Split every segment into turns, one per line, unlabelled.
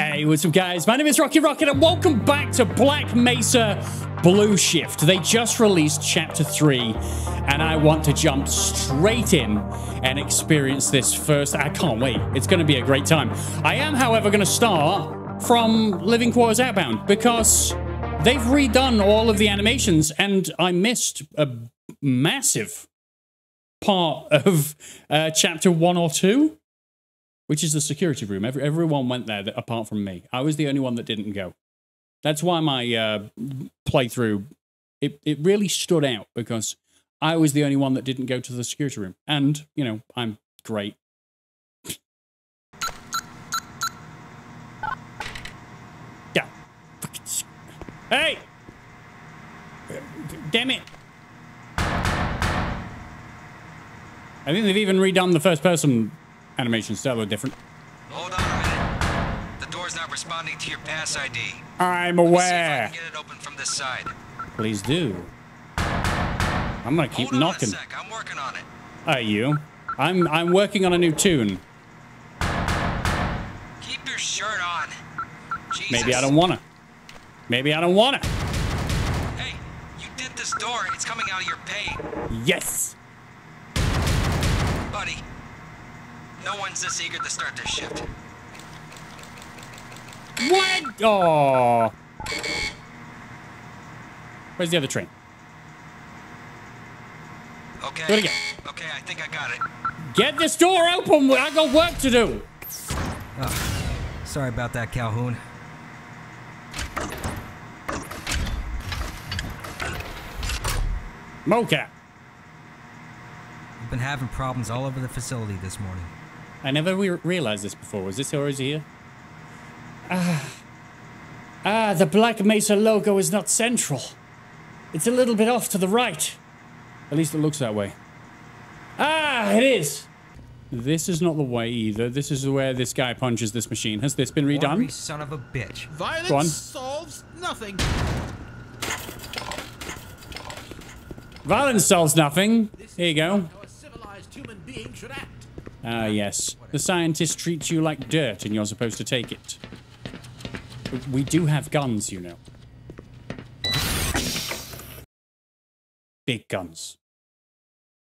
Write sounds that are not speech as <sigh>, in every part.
Hey, what's up, guys? My name is Rocky Rockhead, and welcome back to Black Mesa Blue Shift. They just released Chapter 3, and I want to jump straight in and experience this first. I can't wait. It's going to be a great time. I am, however, going to start from Living Quarters Outbound because they've redone all of the animations, and I missed a massive part of uh, Chapter 1 or 2 which is the security room. Every, everyone went there that, apart from me. I was the only one that didn't go. That's why my uh, playthrough it it really stood out because I was the only one that didn't go to the security room, and you know I'm great. yeah. Hey! Damn it! I think they've even redone the first person animation style a little different.
Hold on a minute. The door's not responding to your pass ID.
I'm
Let see if I
aware.
get it open from this side.
Please do. I'm gonna keep
Hold
knocking.
on a sec. I'm working on it.
Are you? I'm I'm working on a new tune.
Keep your shirt on. Jesus.
Maybe I don't wanna. Maybe I don't wanna.
Hey, you did this door. It's coming out of your pay.
Yes.
Buddy, no one's this eager to start this shift.
What? Oh. Where's the other train?
Okay.
Do it again.
Okay, I think I got it.
Get this door open. I got work to do.
Sorry about that, Calhoun.
Mocap.
We've been having problems all over the facility this morning.
I never re realized this before. Was this always here? Ah. Ah, the Black Mesa logo is not central. It's a little bit off to the right. At least it looks that way. Ah, it is. This is not the way either. This is where this guy punches this machine. Has this been
Ornery
redone?
son of a bitch.
Violence solves nothing.
Violence solves nothing. Here you go.
How a civilized human being should act.
Ah, yes. The scientist treats you like dirt and you're supposed to take it. We do have guns, you know. Big guns.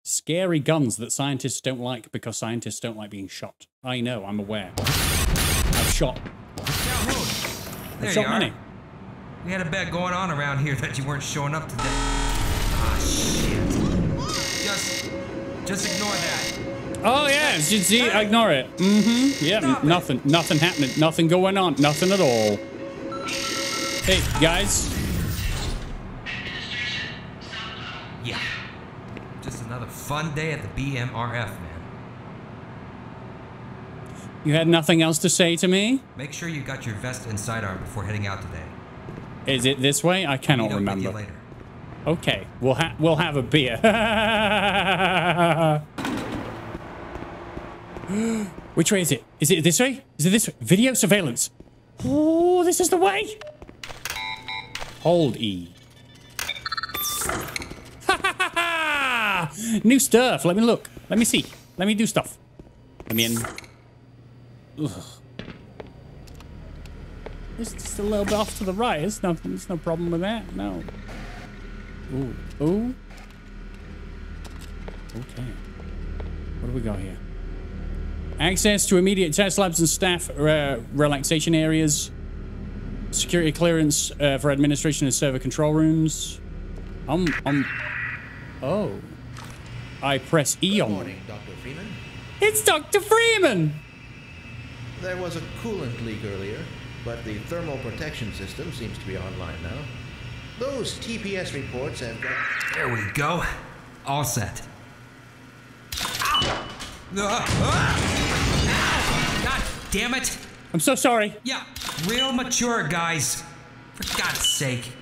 Scary guns that scientists don't like because scientists don't like being shot. I know, I'm aware. I've shot. I've
There you
shot
are.
many.
We had a bet going on around here that you weren't showing up today. Ah, shit. Just, just ignore that.
Oh, yeah, you see, ignore it. Mm-hmm. Yeah,
Stop it.
nothing, nothing happening. Nothing going on. Nothing at all. Hey, guys.
Yeah. Just another fun day at the BMRF, man.
You had nothing else to say to me?
Make sure you got your vest and sidearm before heading out today.
Is it this way? I cannot
Meet up
remember.
later.
Okay, we'll ha we'll have a beer. <laughs> <gasps> Which way is it? Is it this way? Is it this way? Video surveillance. Oh, this is the way. Hold E. <laughs> New stuff. Let me look. Let me see. Let me do stuff. Let me in. Ugh. It's just a little bit off to the right. It's no, there's no problem with that. No. Ooh. Ooh. Okay. What do we got here? Access to immediate test labs and staff uh, relaxation areas. Security clearance uh, for administration and server control rooms. Um, um. Oh. I press E on.
Morning, Dr. Freeman.
It's Dr. Freeman!
There was a coolant leak earlier, but the thermal protection system seems to be online now. Those TPS reports have got.
There we go. All set. Ow! God damn it!
I'm so sorry.
Yeah, real mature guys. For God's sake.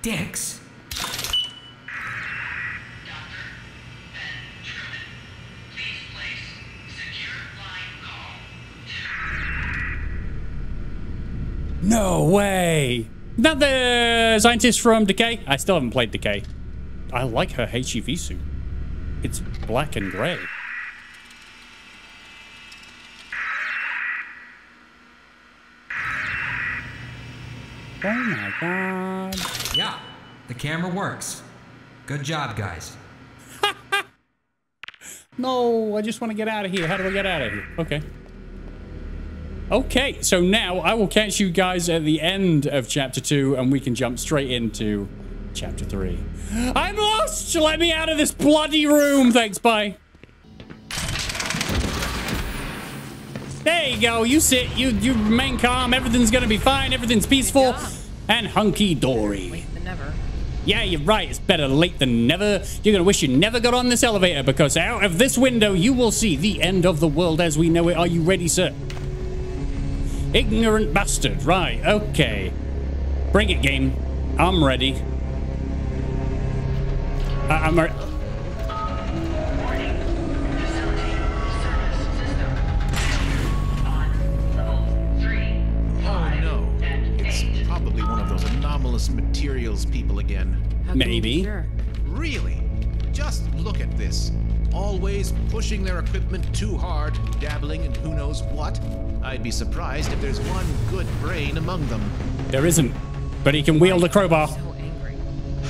Dicks.
No way. Not the scientist from Decay. I still haven't played Decay. I like her HEV suit. It's black and gray. Oh my god.
Yeah, the camera works. Good job, guys. <laughs>
No, I just want to get out of here. How do I get out of here? Okay. Okay, so now I will catch you guys at the end of chapter two and we can jump straight into chapter three. I'm lost! Let me out of this bloody room! Thanks, bye. There you go. You sit. You you remain calm. Everything's gonna be fine. Everything's peaceful and hunky dory.
Wait, but never.
Yeah, you're right. It's better late than never. You're gonna wish you never got on this elevator because out of this window you will see the end of the world as we know it. Are you ready, sir? Ignorant bastard. Right. Okay. Bring it, game. I'm ready. I- I'm. Re-
anomalous materials people again.
How can we be
Maybe.
Sure.
Really? Just look at this. Always pushing their equipment too hard, dabbling in who knows what. I'd be surprised if there's one good brain among them.
there isn't, but he can wield a crowbar.
So angry.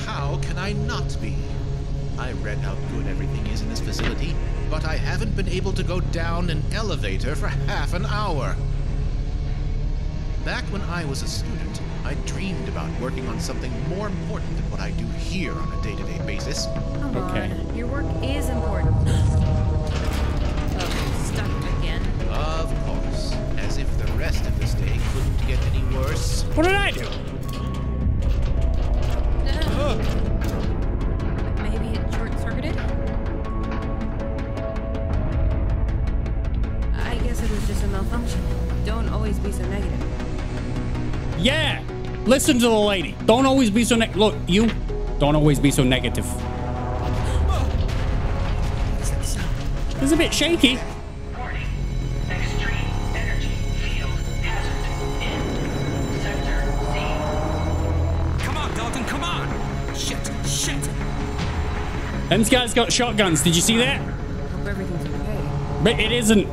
How can I not be? I read how good everything is in this facility, but I haven't been able to go down an elevator for half an hour. Back when I was a student, I dreamed about working on something more important than what I do here on a day-to-day basis.
Come
Okay.
on. Your work is important. <gasps> oh, stuck again.
Of course, as if the rest of this day couldn't get any worse.
What did I do? Uh-huh.
Maybe it short-circuited? I guess it was just a malfunction. Don't always be so negative.
Yeah. Listen to the lady. Don't always be so ne- look. You don't always be so negative. This is a bit shaky.
Warning. Extreme energy field hazard in sector C.
Come on, Dalton, come on! Shit, shit!
Them guys got shotguns. Did you see that?
Hope everything's okay.
But it isn't.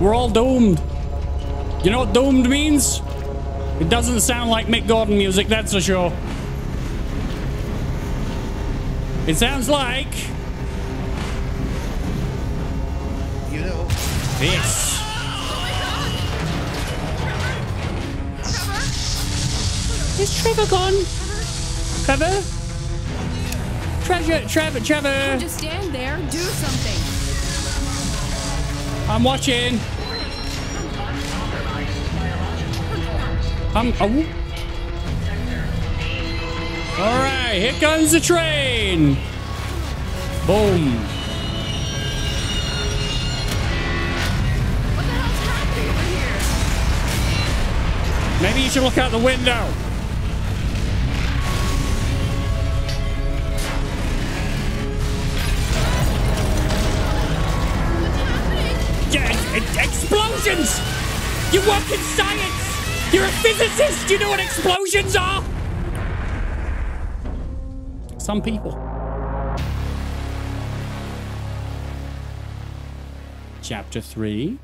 We're all doomed. You know what doomed means? It doesn't sound like Mick Gordon music, that's for sure. It sounds like
You know,
this. Is Trevor gone? Trevor? Treasure, Trevor, Trevor.
Just stand there. Do something.
I'm watching. I'm. Oh. All right, here comes the train. Boom.
What the hell's happening over here?
Maybe you should look out the window. Yeah, explosions! You work in science! You're a physicist! You know what explosions are? Some people. Chapter 3.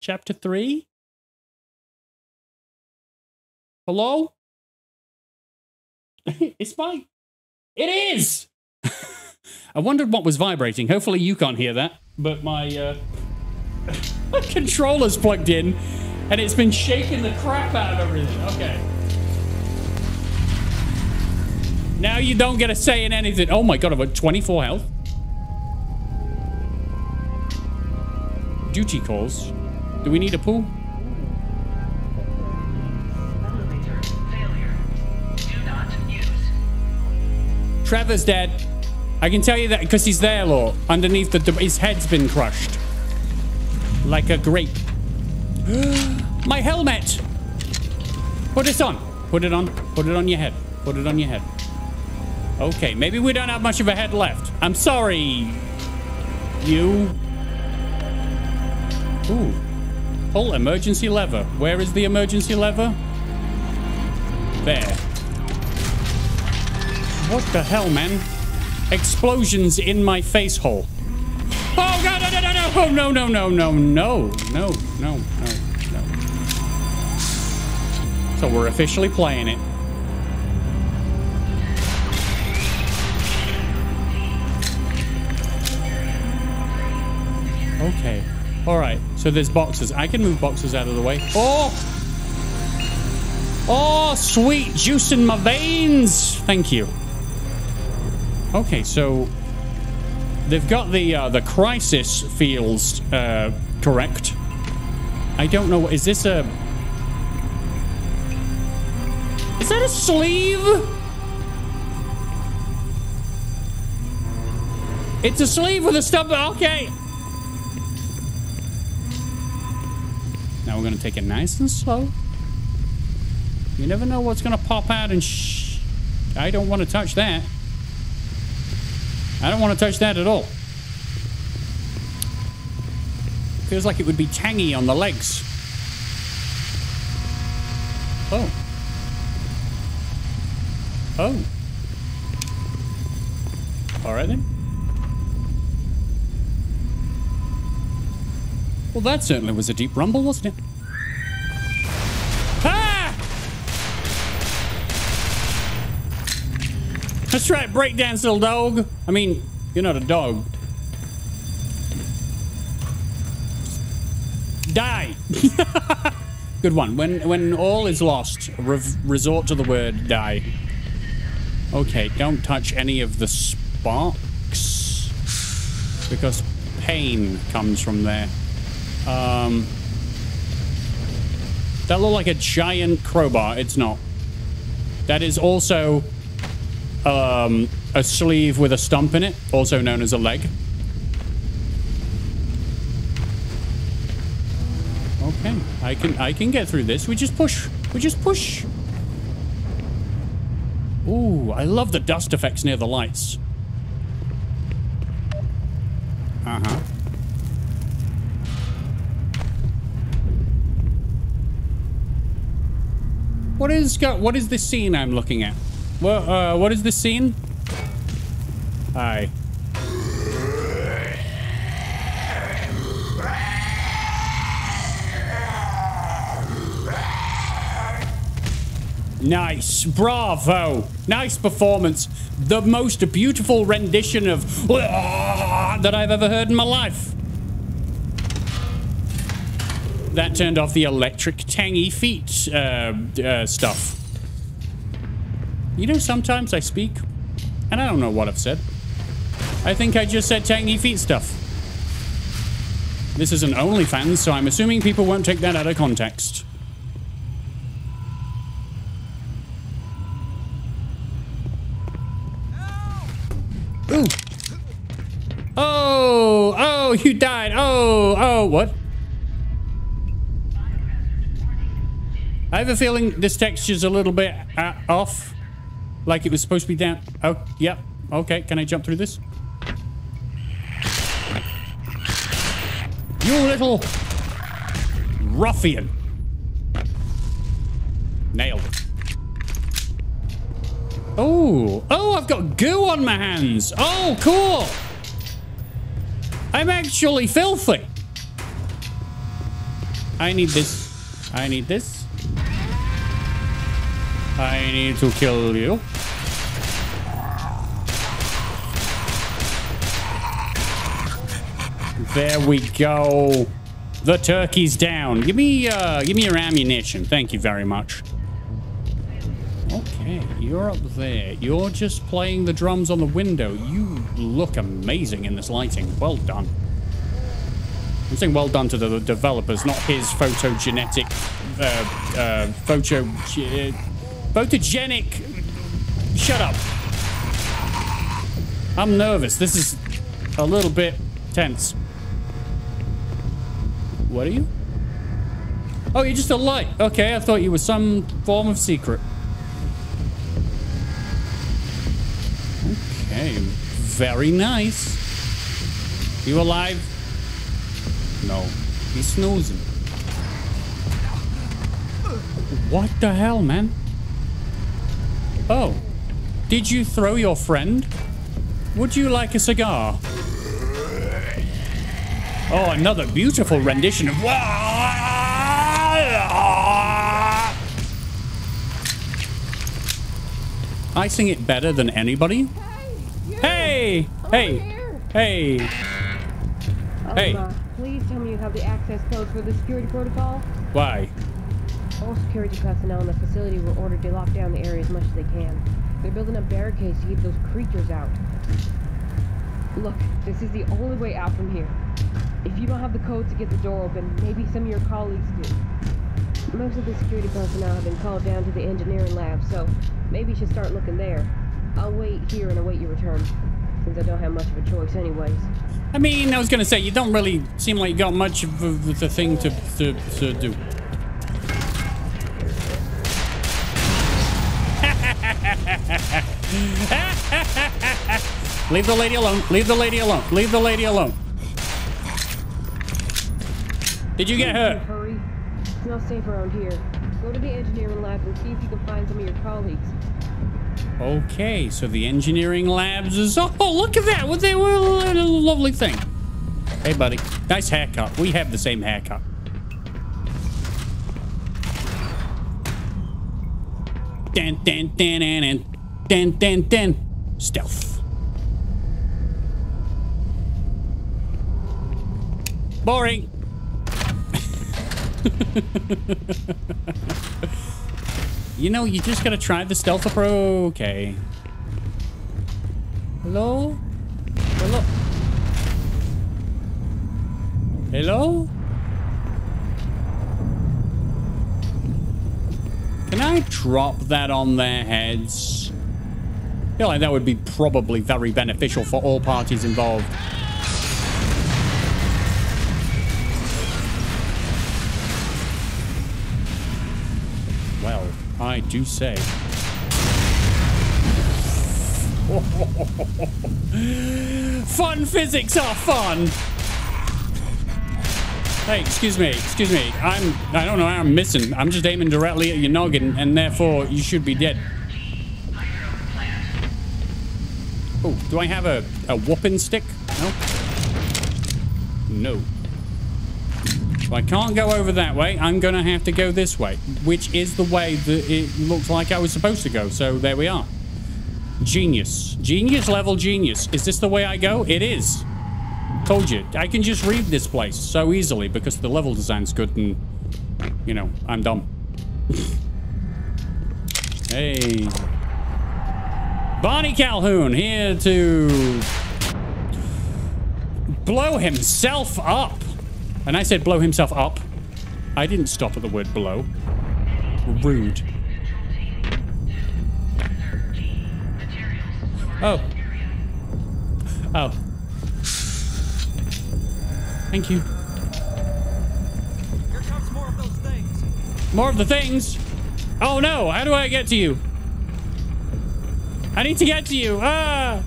Chapter 3? Hello? <laughs> it's my. It is! I wondered what was vibrating. Hopefully you can't hear that, but my, uh, <laughs> my controller's plugged in and it's been shaking the crap out of everything. Okay. Now you don't get a say in anything. Oh my god, I've got 24 health. Duty calls. Do we need a pool?
Elevator failure. Do not use.
Trevor's dead. I can tell you that because he's there, Law. Underneath the, his head's been crushed. Like a grape. <gasps> My helmet! Put it on. Put it on. Put it on your head. Put it on your head. Okay, maybe we don't have much of a head left. I'm sorry. You. Ooh. Pull emergency lever. Where is the emergency lever? There. What the hell, man? Explosions in my face hole. Oh god, no, no, no, no, oh, no, no, no, no, no, no, no, no, no. So we're officially playing it. Okay. All right. So there's boxes. I can move boxes out of the way. Oh! Oh, sweet juice in my veins. Thank you. Okay, so they've got the uh, the crisis fields uh, correct. I don't know. Is this a? Is that a sleeve? It's a sleeve with a stub. Okay. Now we're gonna take it nice and slow. You never know what's gonna pop out and shh. I don't want to touch that. I don't want to touch that at all. Feels like it would be tangy on the legs. Oh. Oh. All right then. Well, that certainly was a deep rumble, wasn't it? That's right, break dance, little dog. I mean, you're not a dog. Die. <laughs> Good one. When when all is lost, re resort to the word die. Okay, don't touch any of the sparks because pain comes from there. Um, that looked like a giant crowbar. It's not. That is also um, a sleeve with a stump in it, also known as a leg. Okay, I can I can get through this. We just push. We just push. Ooh, I love the dust effects near the lights. Uh-huh. What is what is this scene I'm looking at? What uh what is this scene? Hi. Nice. Bravo. Nice performance. The most beautiful rendition of that I've ever heard in my life. That turned off the electric tangy feet uh, uh, stuff. You know, sometimes I speak, and I don't know what I've said. I think I just said tangy feet stuff. This is an OnlyFans, so I'm assuming people won't take that out of context. Ooh. Oh, oh, you died. Oh, oh, what? I have a feeling this texture's a little bit uh, off. Like it was supposed to be down. Oh, yep. Okay, can I jump through this? You little ruffian. Nailed it. Oh, oh, I've got goo on my hands. Oh, cool. I'm actually filthy. I need this. I need this. I need to kill you. There we go. The turkey's down. Give me, uh, give me your ammunition. Thank you very much. Okay, you're up there. You're just playing the drums on the window. You look amazing in this lighting. Well done. I'm saying well done to the developers, not his photogenetic, uh, uh, photo, uh, photogenic. Shut up. I'm nervous. This is a little bit tense. What are you? Oh, you're just a light. Okay, I thought you were some form of secret. Okay, very nice. You alive? No, he's snoozing. What the hell, man? Oh, did you throw your friend? Would you like a cigar? Oh, another beautiful rendition of. I sing it better than anybody. Hey! Hey! Hey! Hey!
Alma, please tell me you have the access code for the security protocol.
Why?
All security personnel in the facility were ordered to lock down the area as much as they can. They're building up barricades to keep those creatures out. Look, this is the only way out from here. If you don't have the code to get the door open, maybe some of your colleagues do. Most of the security personnel have been called down to the engineering lab, so maybe you should start looking there. I'll wait here and await your return, since I don't have much of a choice anyways.
I mean, I was gonna say you don't really seem like you got much of the thing to, to to do. <laughs> Leave the lady alone. Leave the lady alone. Leave the lady alone. Did you get hurt?
Hurry. It's not safe around here. Go to the engineering lab and see if you can find some of your colleagues.
Okay, so the engineering labs is. Oh, look at that! What they were a lovely thing. Hey, buddy. Nice haircut. We have the same haircut. Dan, dan, dan, dan, dan, dan. Stealth. Boring. <laughs> You know, you just gotta try the stealth approach. Okay. Hello? Hello? Hello? Can I drop that on their heads? Feel like that would be probably very beneficial for all parties involved. Well, I do say. <laughs> fun physics are fun. Hey, excuse me, excuse me. I'm, I don't know I'm missing. I'm just aiming directly at your noggin, and therefore you should be dead. Do I have a, a whooping stick? No? No. So I can't go over that way. I'm going to have to go this way, which is the way that it looks like I was supposed to go. So there we are. Genius. Genius level genius. Is this the way I go? It is. Told you. I can just read this place so easily because the level design's good and, you know, I'm dumb. <laughs> hey. Barney Calhoun here to blow himself up. And I said blow himself up. I didn't stop at the word blow. Rude. Oh. Oh. Thank you.
Here comes more of those things.
More of the things. Oh no, how do I get to you? I need to get to you. Ah.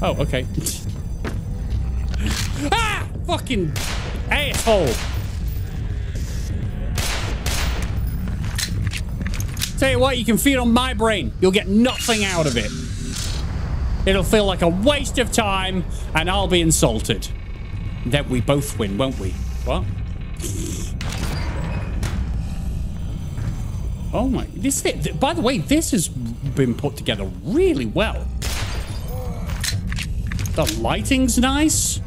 Oh, okay. <laughs> ah! Fucking asshole. Tell you what, you can feed on my brain. You'll get nothing out of it. It'll feel like a waste of time, and I'll be insulted. Then we both win, won't we? What? Oh my, this, thing. by the way, this has been put together really well. The lighting's nice.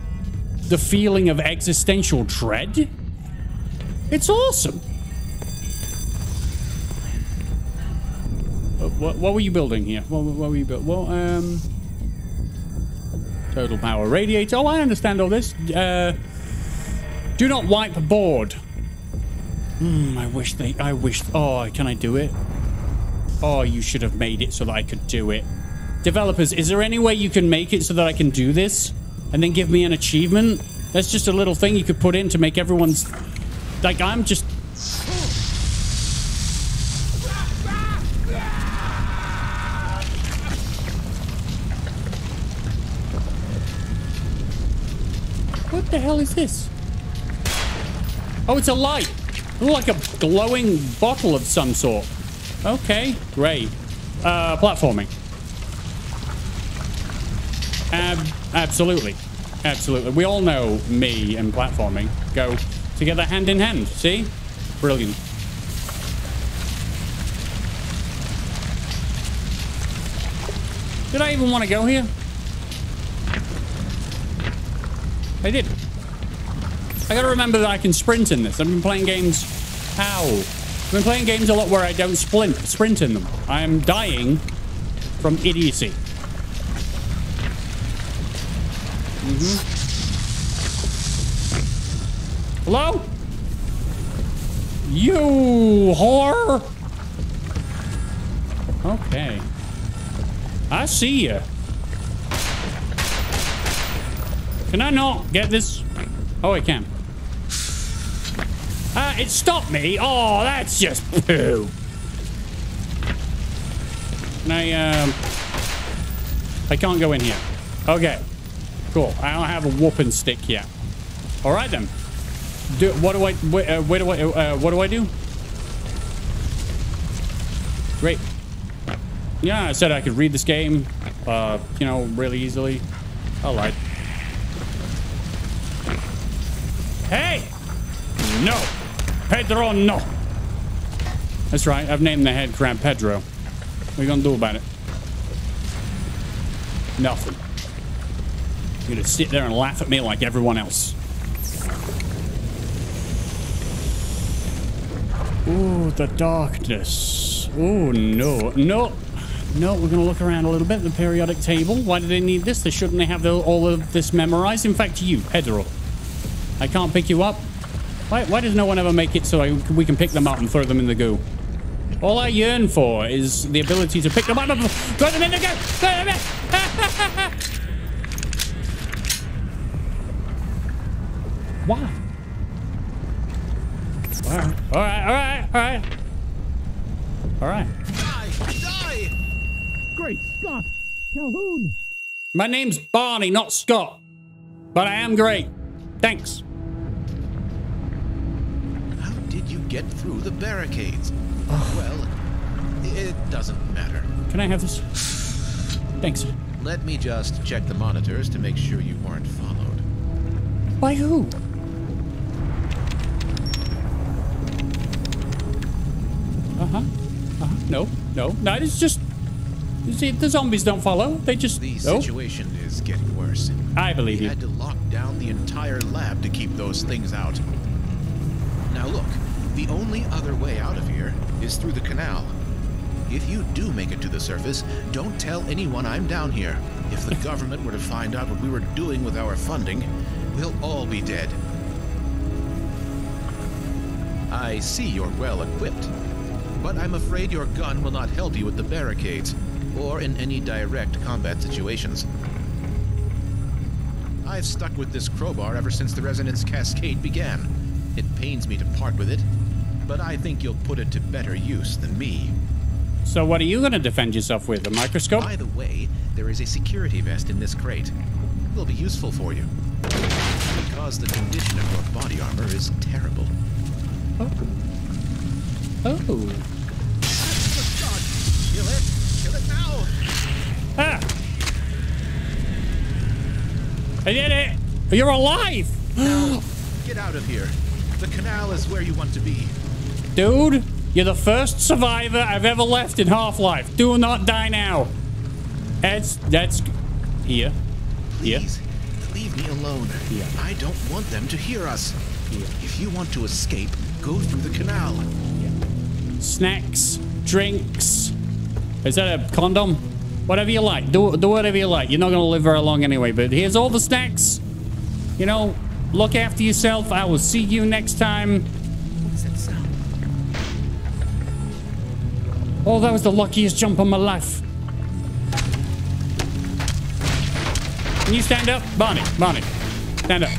The feeling of existential dread. It's awesome. Uh, What, what were you building here? What, what were you building? Well, um... Total power radiator. Oh, I understand all this. Uh, do not wipe the board. Hmm, I wish they... I wish... Oh, can I do it? Oh, you should have made it so that I could do it. Developers, is there any way you can make it so that I can do this? And then give me an achievement? That's just a little thing you could put in to make everyone's... Like, I'm just... What the hell is this? Oh, it's a light. Like a glowing bottle of some sort. Okay, great. Uh, platforming. Ab- absolutely. Absolutely. We all know me and platforming go together hand in hand. See? Brilliant. Did I even want to go here? I did. I gotta remember that I can sprint in this. I've been playing games. How? I've been playing games a lot where I don't sprint, sprint in them. I am dying from idiocy. Mm-hmm. Hello? You whore! Okay. I see you. Can I not get this? Oh, I can. Ah, it stopped me. Oh, that's just poo. Can I, um... I can't go in here. Okay. Cool. I don't have a whooping stick yet. All right, then. Do, what do I, where, uh, where do I, uh, what do I do? Great. Yeah, I said I could read this game, uh, you know, really easily. All right. Hey! No! Pedro, no! That's right, I've named the head crab Pedro. What are you gonna do about it? Nothing. You're gonna sit there and laugh at me like everyone else. Ooh, the darkness. Oh, no. No. No, we're going to look around a little bit. The periodic table. Why do they need this? They shouldn't they have all of this memorized? In fact, you, Pedro. I can't pick you up. Why, why does no one ever make it so I, we can pick them up and throw them in the goo? All I yearn for is the ability to pick them up and <laughs> throw them in the goo. Throw them in. <laughs> Why? All right, all right, all right, all right. All right.
Die! Die!
Great Scott! Calhoun! My name's Barney, not Scott. But I am great. Thanks.
Get through the barricades? Well, it doesn't matter.
Can I have this? Thanks.
Let me just check the monitors to make sure you weren't followed.
By who? Uh-huh. Uh-huh. No, no. No, it's just... You see, the zombies don't follow. They just...
The
oh,
situation is getting worse.
I believe
We
you.
had to lock down the entire lab to keep those things out. Now look, the only other way out of here is through the canal. If you do make it to the surface, don't tell anyone I'm down here. If the government were to find out what we were doing with our funding, we'll all be dead. I see you're well equipped, but I'm afraid your gun will not help you with the barricades, or in any direct combat situations. I've stuck with this crowbar ever since the resonance cascade began. It pains me to part with it, but I think you'll put it to better use than me.
So what are you going to defend yourself with? A microscope?
By the way, there is a security vest in this crate. It will be useful for you. Because the condition of your body armor is terrible.
Oh. Oh.
Kill it! Kill it now!
Ah! I did it! You're alive!
Now, Get out of here. The canal is where you want to be.
Dude, you're the first survivor I've ever left in Half-Life. Do not die now. That's, that's, here. Here.
Please, leave me alone.
Yeah.
I don't want them to hear us.
Yeah.
If you want to escape, go through the canal.
Snacks, drinks. Is that a condom? Whatever you like. Do, do whatever you like. You're not going to live very long anyway, but here's all the snacks. You know, look after yourself. I will see you next time. Oh, that was the luckiest jump of my life. Can you stand up? Barney, Barney, stand up.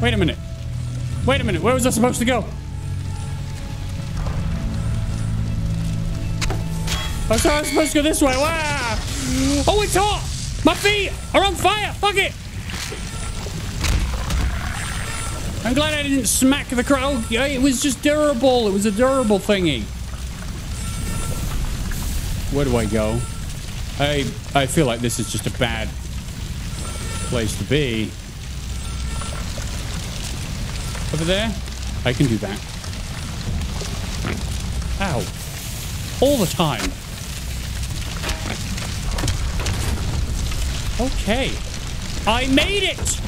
Wait a minute. Wait a minute. Where was I supposed to go? I thought I was supposed to go this way. Wow. Oh, it's hot. My feet are on fire. Fuck it. I'm glad I didn't smack the crowd. It was just durable. It was a durable thingy. Where do I go? I I feel like this is just a bad place to be. Over there? I can do that. Ow. All the time. Okay. I made it!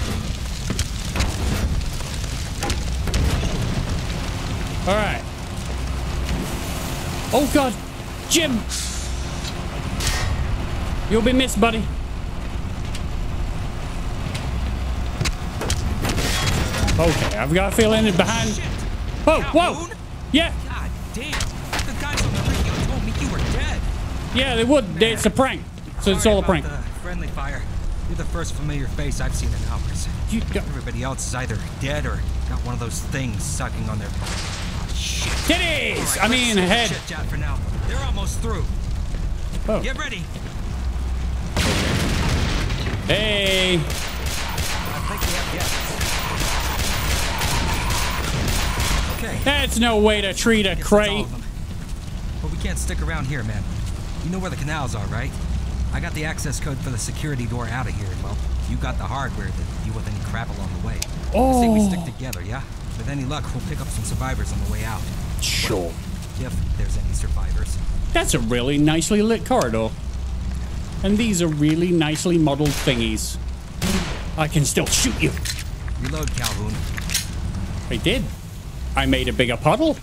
Alright. Oh god. Jim! You'll be missed, buddy. Okay, I've got a feeling it's behind. Whoa, whoa! Yeah,
God damn. The guys on the radio told me you were dead.
yeah, they would. It's a prank. So it's
Sorry
all a prank.
Friendly fire. You're the first familiar face I've seen in hours.
You got
Everybody else is either dead or got one of those things sucking on their. Shit.
Titties!
All
I mean, head.
Chat for now. They're almost through.
Oh.
Get ready.
Hey,
I think we have yes. Okay.
that's no way to treat a
Guess that's all
crate.
But we can't stick around here, man. You know where the canals are, right? I got the access code for the security door out of here, well, you got the hardware to deal with any crap along the way. I say we stick
Oh,
together, yeah? With any luck, we'll pick up some survivors on the way out.
Sure.
If there's any survivors.
That's a really nicely lit corridor. And these are really nicely modeled thingies. I can still shoot you.
Reload, Calhoun.
I did. I made a bigger puddle.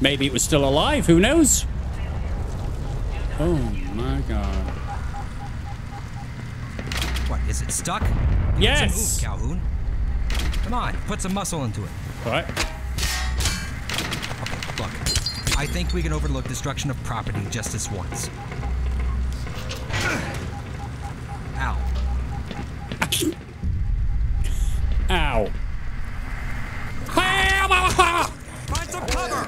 Maybe it was still alive. Who knows? Oh my god.
What, is it stuck? Give it
Yes.
some oomph, Calhoun. Come on, put some muscle into it.
All right.
I think we can overlook destruction of property just this once. Ow.
Ow.
Find some cover!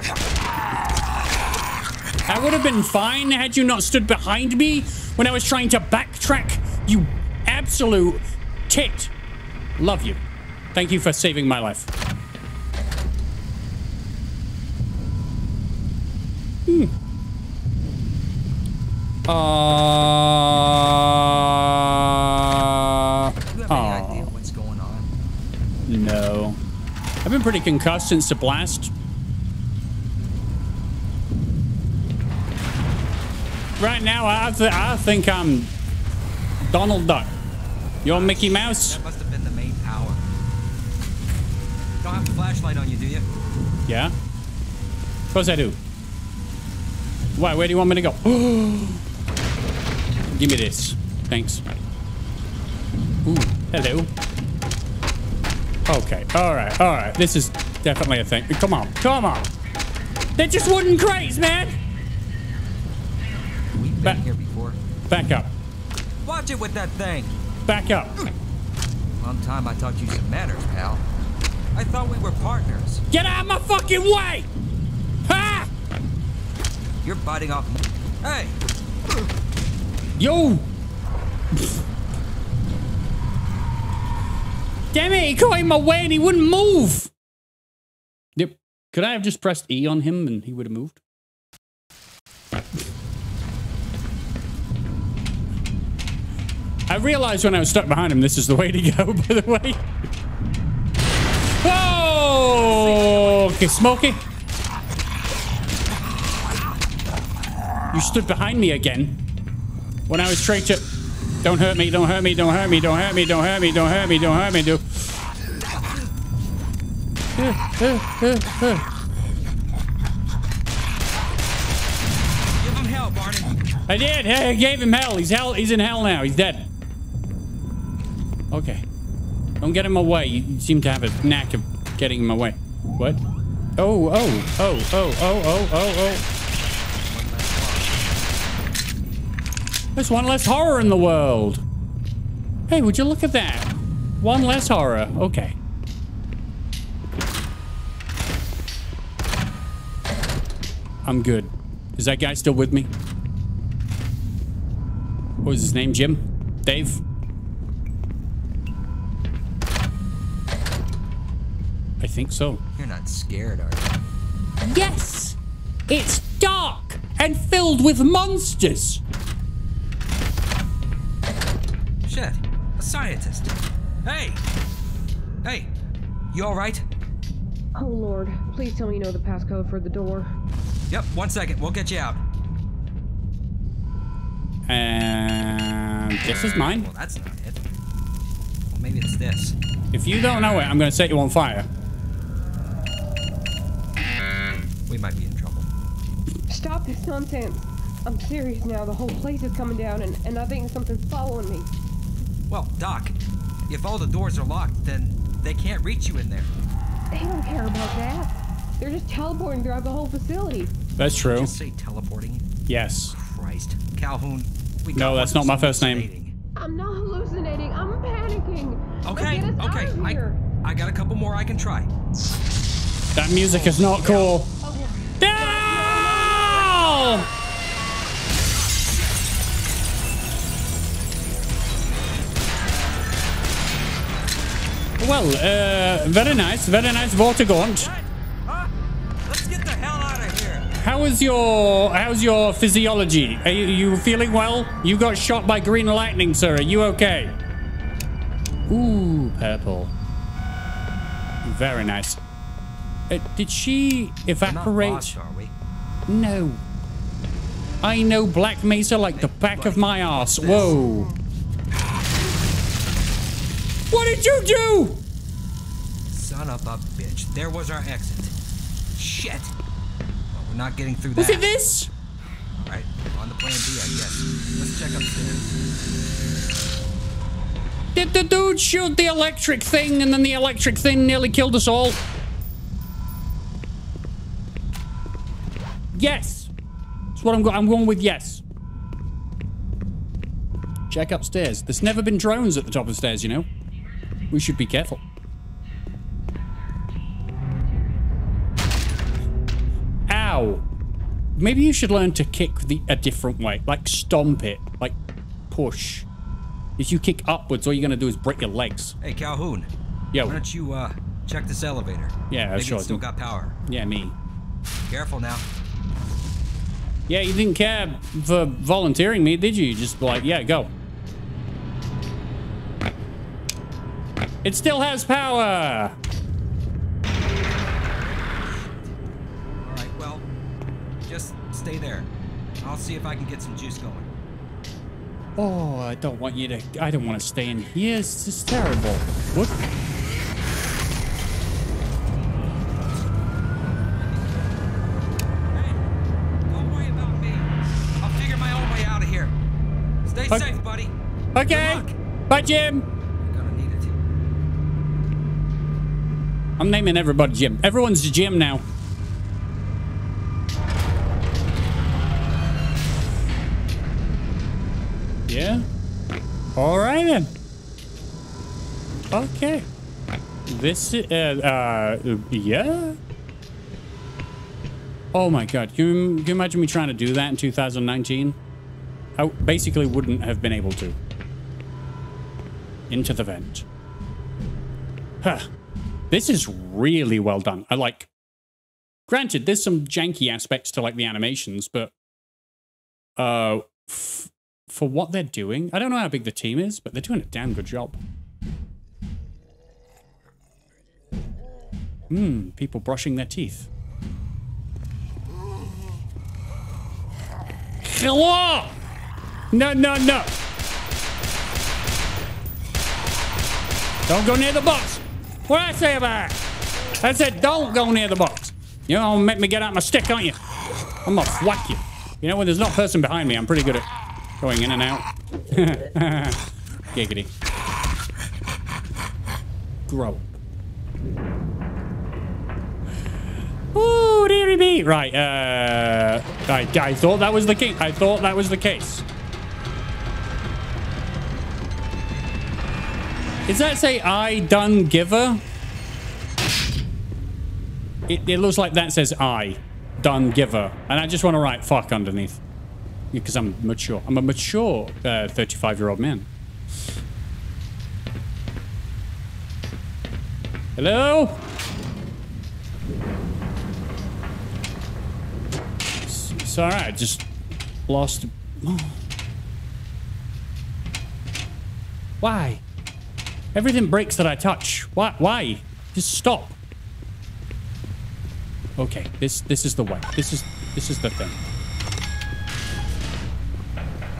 I would have been fine had you not stood behind me when I was trying to backtrack. You absolute tit. Love you. Thank you for saving my life. Hmm. Uh.
Do you have any
aw.
idea what's Uh, oh. going on?
No. I've been pretty concussed since the blast. Right now, I, th- I think I'm Donald Duck. You're Mickey Mouse?
That must have been the main power. Don't have a flashlight on you, do you?
Yeah? Of course I do. Why? Where do you want me to go? <gasps> <gasps> <gasps> Give me this. Thanks. Ooh, hello. Okay, alright, alright. This is definitely a thing. Come on, come on. They're just wooden crates, man!
We've been
Back-
here before.
Back up.
Watch it with that thing!
Back up.
Long time I taught you some manners, pal. I thought we were partners.
Get out of my fucking way! Ha!
You're biting off. Hey,
Yo! Damn it, he caught in my way and he wouldn't move! Yep. Could I have just pressed E on him and he would have moved? I realized when I was stuck behind him, this is the way to go, <laughs> by the way. Whoa! Okay, Smokey. You stood behind me again. When I was trying to... Don't hurt me, don't hurt me, don't hurt me, don't hurt me, don't hurt me, don't hurt me, don't hurt me, do.
give him hell, Barney.
I did. Hey, I gave him hell. He's hell. He's in hell now. He's dead. Okay. Don't get him away. You seem to have a knack of getting him away. What? Oh, oh, oh, oh, oh, oh, oh, oh. There's one less horror in the world. Hey, would you look at that? One less horror. Okay. I'm good. Is that guy still with me? What was his name? Jim? Dave? I think so.
You're not scared, are you?
Yes! It's dark! and filled with monsters.
Scientist. Hey! Hey! You alright?
Oh lord, please tell me you know the passcode for the door.
Yep, one second. We'll get you out.
And this is mine.
Well, that's not it. Well, maybe it's this.
If you don't know it, I'm going to set you on fire.
We might be in trouble.
Stop this nonsense. I'm serious now. The whole place is coming down, and, and I think something's following me.
Well, Doc, if all the doors are locked, then they can't reach you in there.
They don't care about that. They're just teleporting throughout the whole facility.
That's true.
Just say teleporting.
Yes.
Christ. Calhoun, we
No, that's not my first name.
I'm not hallucinating. I'm panicking.
Okay,
Now get us
okay. I,
here.
I got a couple more I can try.
That music is not cool. No! Ah! Well, uh, very nice, very nice Vortigaunt.
Huh? Let's get the hell out of here.
How is your how's your physiology? Are you, you feeling well? You got shot by green lightning, sir. Are you okay? Ooh, purple. Very nice. Uh, did she evaporate?
lost?
No. I know Black Mesa like the back of my ass. Whoa. What did you do?
Of a bitch. There was our exit. Shit. Well, we're not getting through
Was
that.
it this?
All right, on the plan B, I guess. Let's check upstairs.
Did the dude shoot the electric thing and then the electric thing nearly killed us all? Yes. That's what I'm going. I'm going with yes. Check upstairs. There's never been drones at the top of the stairs, you know. We should be careful. Ow. Maybe you should learn to kick the a different way, like stomp it, like push. If you kick upwards, all you're gonna do is break your legs.
Hey, Calhoun.
Yo.
Why don't you, uh, check this elevator?
Yeah,
Maybe
sure.
it's still got power.
Yeah, me.
Careful now.
Yeah, you didn't care for volunteering me, did you? You just like, yeah, go. It still has power.
Stay there. I'll see if I can get some juice going.
Oh, I don't want you to. I don't want to stay in here. It's just terrible. What?
Hey, don't worry about me. I'll figure my own way out of here. Stay
Okay.
safe, buddy.
Okay. Bye, Jim.
You're gonna need it.
I'm naming everybody Jim. Everyone's Jim now. Yeah? All right then. Okay. This is, uh, uh, yeah? Oh my god. Can you, can you imagine me trying to do that in 2019? I basically wouldn't have been able to. Into the vent. Huh. This is really well done. I like. Granted, there's some janky aspects to like the animations, but uh, for what they're doing, I don't know how big the team is, but they're doing a damn good job. Hmm, people brushing their teeth. Hello! No, no, no! Don't go near the box. What did I say about that? I said don't go near the box. You're gonna make me get out my stick, aren't you? I'm gonna whack you. You know, when there's not a person behind me, I'm pretty good at going in and out. <laughs> Giggity. Grow. Ooh, dearie me. Right, uh, I, I thought that was the case. I thought that was the case. Does that say I done giver? It, it looks like that says I done giver. And I just want to write fuck underneath. Because I'm mature. I'm a mature uh, 35 year old man. Hello? It's alright, just lost. <gasps> Why? Everything breaks that I touch. Why? Why? Just stop. Okay, this this is the way. This is this is the thing.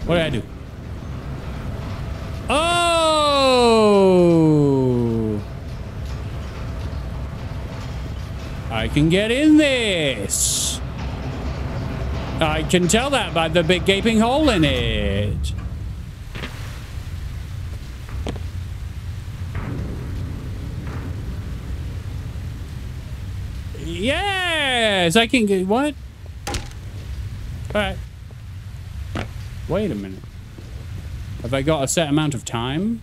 What did I do? Oh! I can get in this. I can tell that by the big gaping hole in it. Yes, I can get what? All right. Wait a minute. Have I got a set amount of time?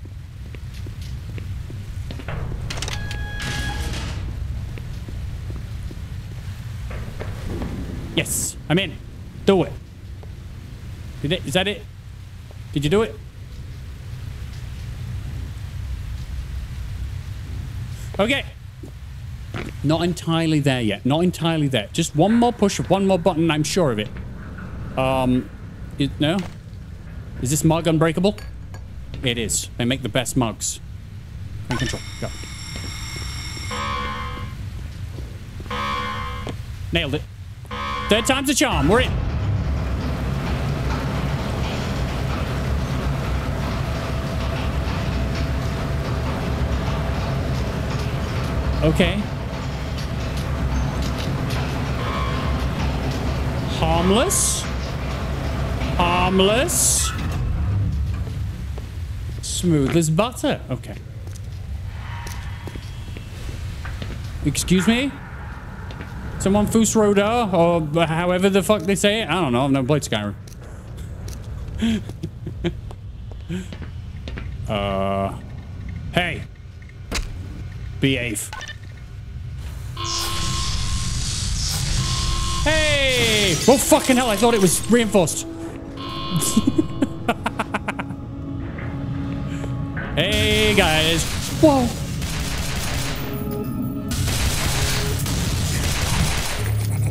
Yes, I'm in. Do it. Did it? Is that it? Did you do it? Okay. Not entirely there yet. Not entirely there. Just one more push of one more button. I'm sure of it. Um, it, no? Is this mug unbreakable? It is. They make the best mugs. In control. Go. Nailed it. Third time's a charm. We're in. Okay. Harmless. Harmless. Smooth as butter. Okay. Excuse me? Someone Fus Ro Dah, or however the fuck they say it? I don't know. I've never played Skyrim. <laughs> uh. Hey. Behave. Hey! Oh, fucking hell, I thought it was reinforced. <laughs> hey, guys. Whoa.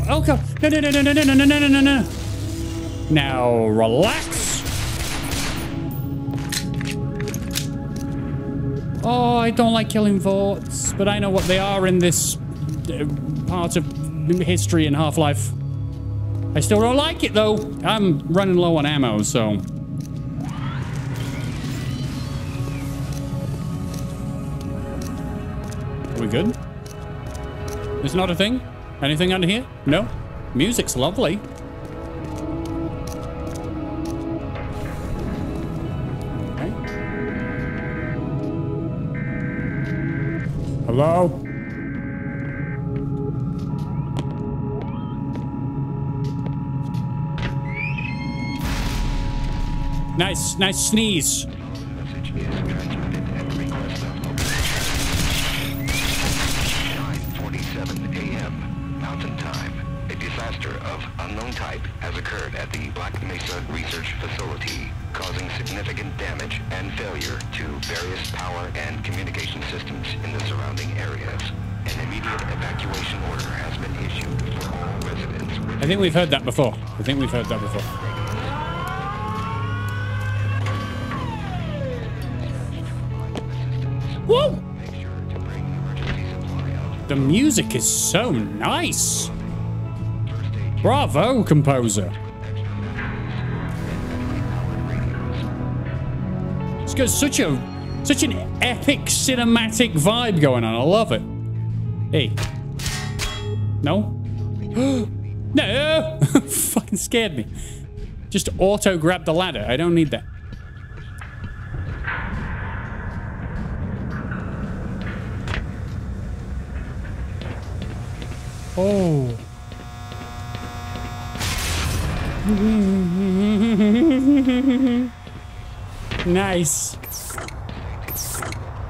Oh, God. No, no, no, no, no, no, no, no, no, no, no. Now, relax. Oh, I don't like killing Vorts, but I know what they are in this uh, part of history in Half-Life. I still don't like it, though. I'm running low on ammo, so... Are we good? It's not a thing? Anything under here? No? Music's lovely. Hello?
For all residents.
I think we've heard that before. I think we've heard that before. Music is so nice. Bravo, composer. It's got such a such an epic cinematic vibe going on. I love it. Hey. No? <gasps> no! <laughs> Fucking scared me. Just auto grab the ladder. I don't need that. Oh. <laughs> nice.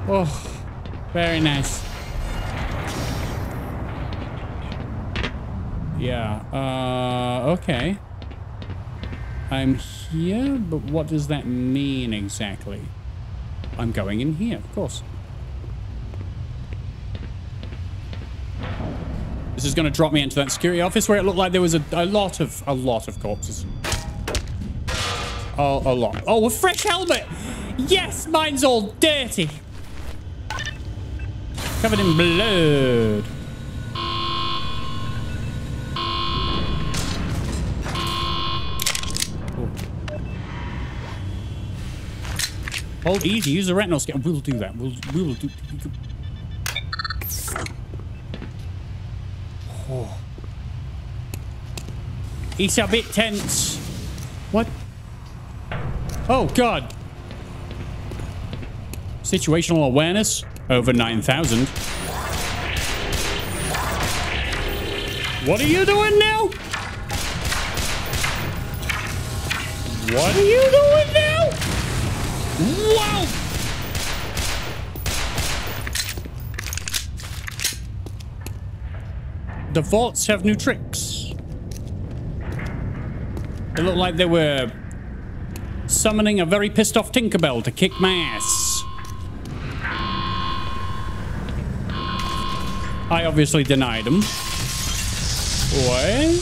Oh, very nice. Yeah, uh, okay. I'm here, but what does that mean exactly? I'm going in here, of course. This is going to drop me into that security office where it looked like there was a, a lot of a lot of corpses. Oh, a lot. Oh, a fresh helmet. Yes, mine's all dirty. Covered in blood. Hold easy. Use the retinal scan. We'll do that. We'll we will do. Oh. It's a bit tense. What? Oh God. Situational awareness over 9,000. What are you doing now? What are you doing now? Wow! The Vorts have new tricks. It looked like they were summoning a very pissed off Tinkerbell to kick my ass. I obviously denied him. What?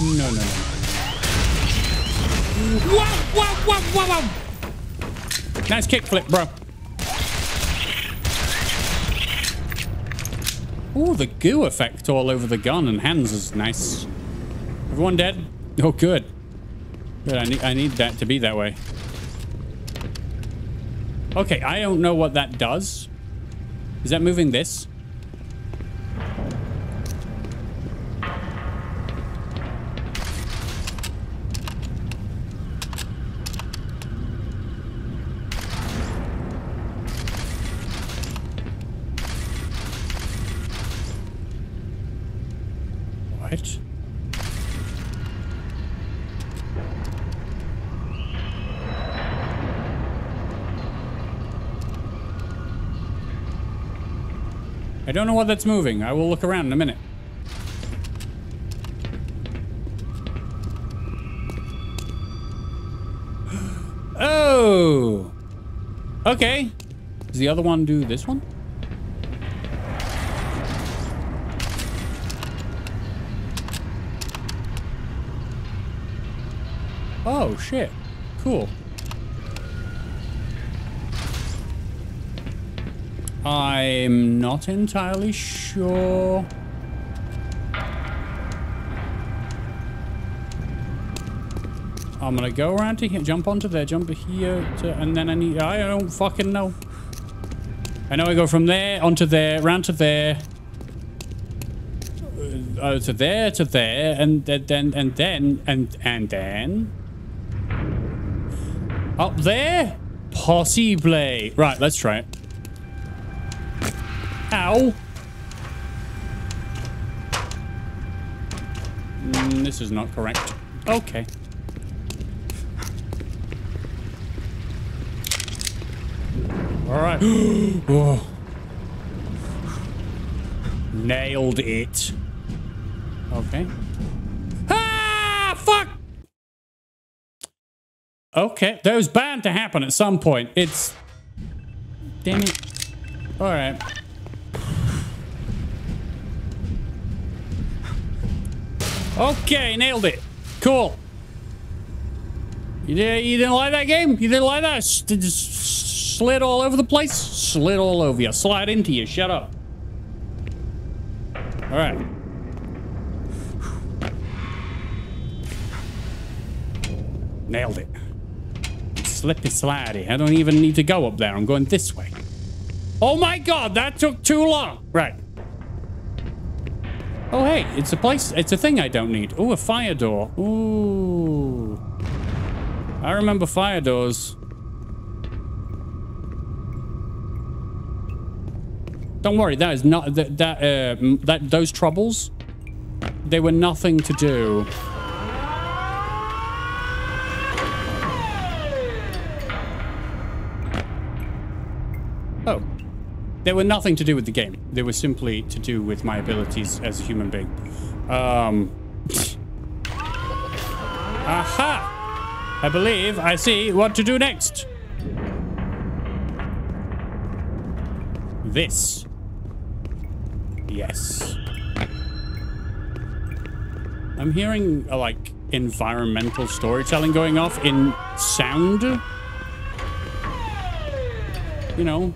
No, no, no. Wow, wow, wow, wow, wow. Nice kickflip, bro. Ooh, the goo effect all over the gun and hands is nice. Everyone dead? Oh, good. Good, I need, I need that to be that way. Okay, I don't know what that does. Is that moving this? What? I don't know what that's moving. I will look around in a minute. <gasps> Oh! Okay. Does the other one do this one? Oh, shit. Cool. I'm not entirely sure. I'm gonna go around to here, jump onto there, jump here, to, and then I need, I don't fucking know. I know I go from there, onto there, round to there, uh, to there, to there, and then, and then, and, and then, up there? Possibly. Right, let's try it. Ow. Mm, this is not correct. Okay. All right. <gasps> oh. Nailed it. Okay. Ah, fuck! Okay, that was bound to happen at some point. It's... Damn it. All Okay, nailed it. Cool. You, did, you didn't like that game? You didn't like that? Just slid all over the place? Slid all over you. Slide into you. Shut up. All right. Nailed it. Slippy slidey. I don't even need to go up there. I'm going this way. Oh my god, that took too long. Right. Oh, hey, it's a place, it's a thing I don't need. Oh, a fire door. Ooh. I remember fire doors. Don't worry, that is not, that, that, uh, that, those troubles, they were nothing to do. Oh. They were nothing to do with the game. They were simply to do with my abilities as a human being. Um. <laughs> Aha! I believe I see what to do next. This. Yes. I'm hearing a, like environmental storytelling going off in sound. You know,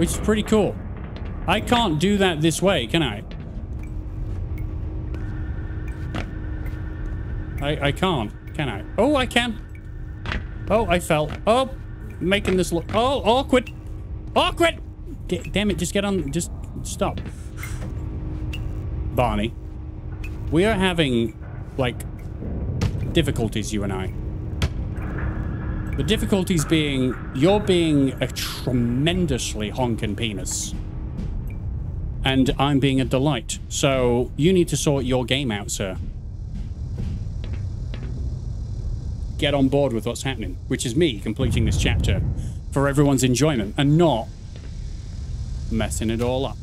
which is pretty cool. I can't do that this way, can I? I, I can't, can I? Oh, I can. Oh, I fell. Oh, making this look... Oh, awkward. Awkward! D damn it, just get on... Just stop. Barney. We are having, like, difficulties, you and I. The difficulties being, you're being a tremendously honking penis. And I'm being a delight. So, you need to sort your game out, sir. Get on board with what's happening, which is me completing this chapter for everyone's enjoyment and not messing it all up.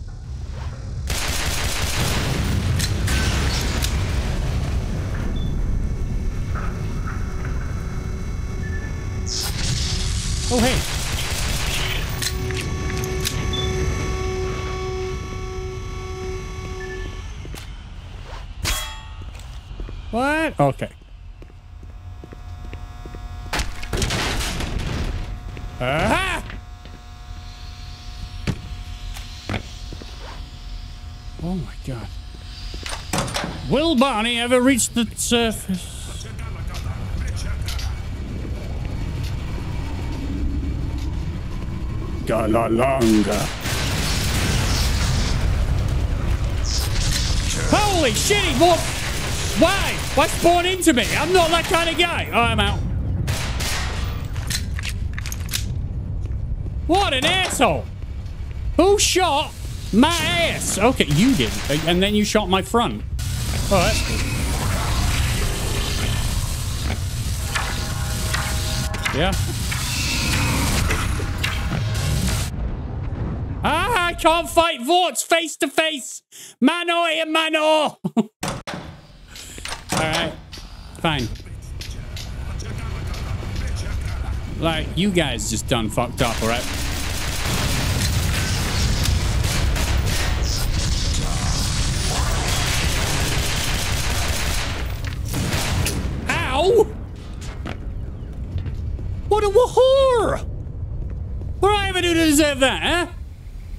What? Okay. Aha! Oh my god. Will Barney ever reach the surface? Galalanga. Holy shit, walked. Why? Why spawn into me? I'm not that kind of guy. Oh, I'm out. What an asshole. Who shot my ass? Okay, you did. And then you shot my front. Good. Yeah. Can't fight Vorts face to face. Mano a eh, mano. <laughs> All right. Fine. Like, you guys just done fucked up, all right? Ow! What a whore! What did I ever do to deserve that, huh?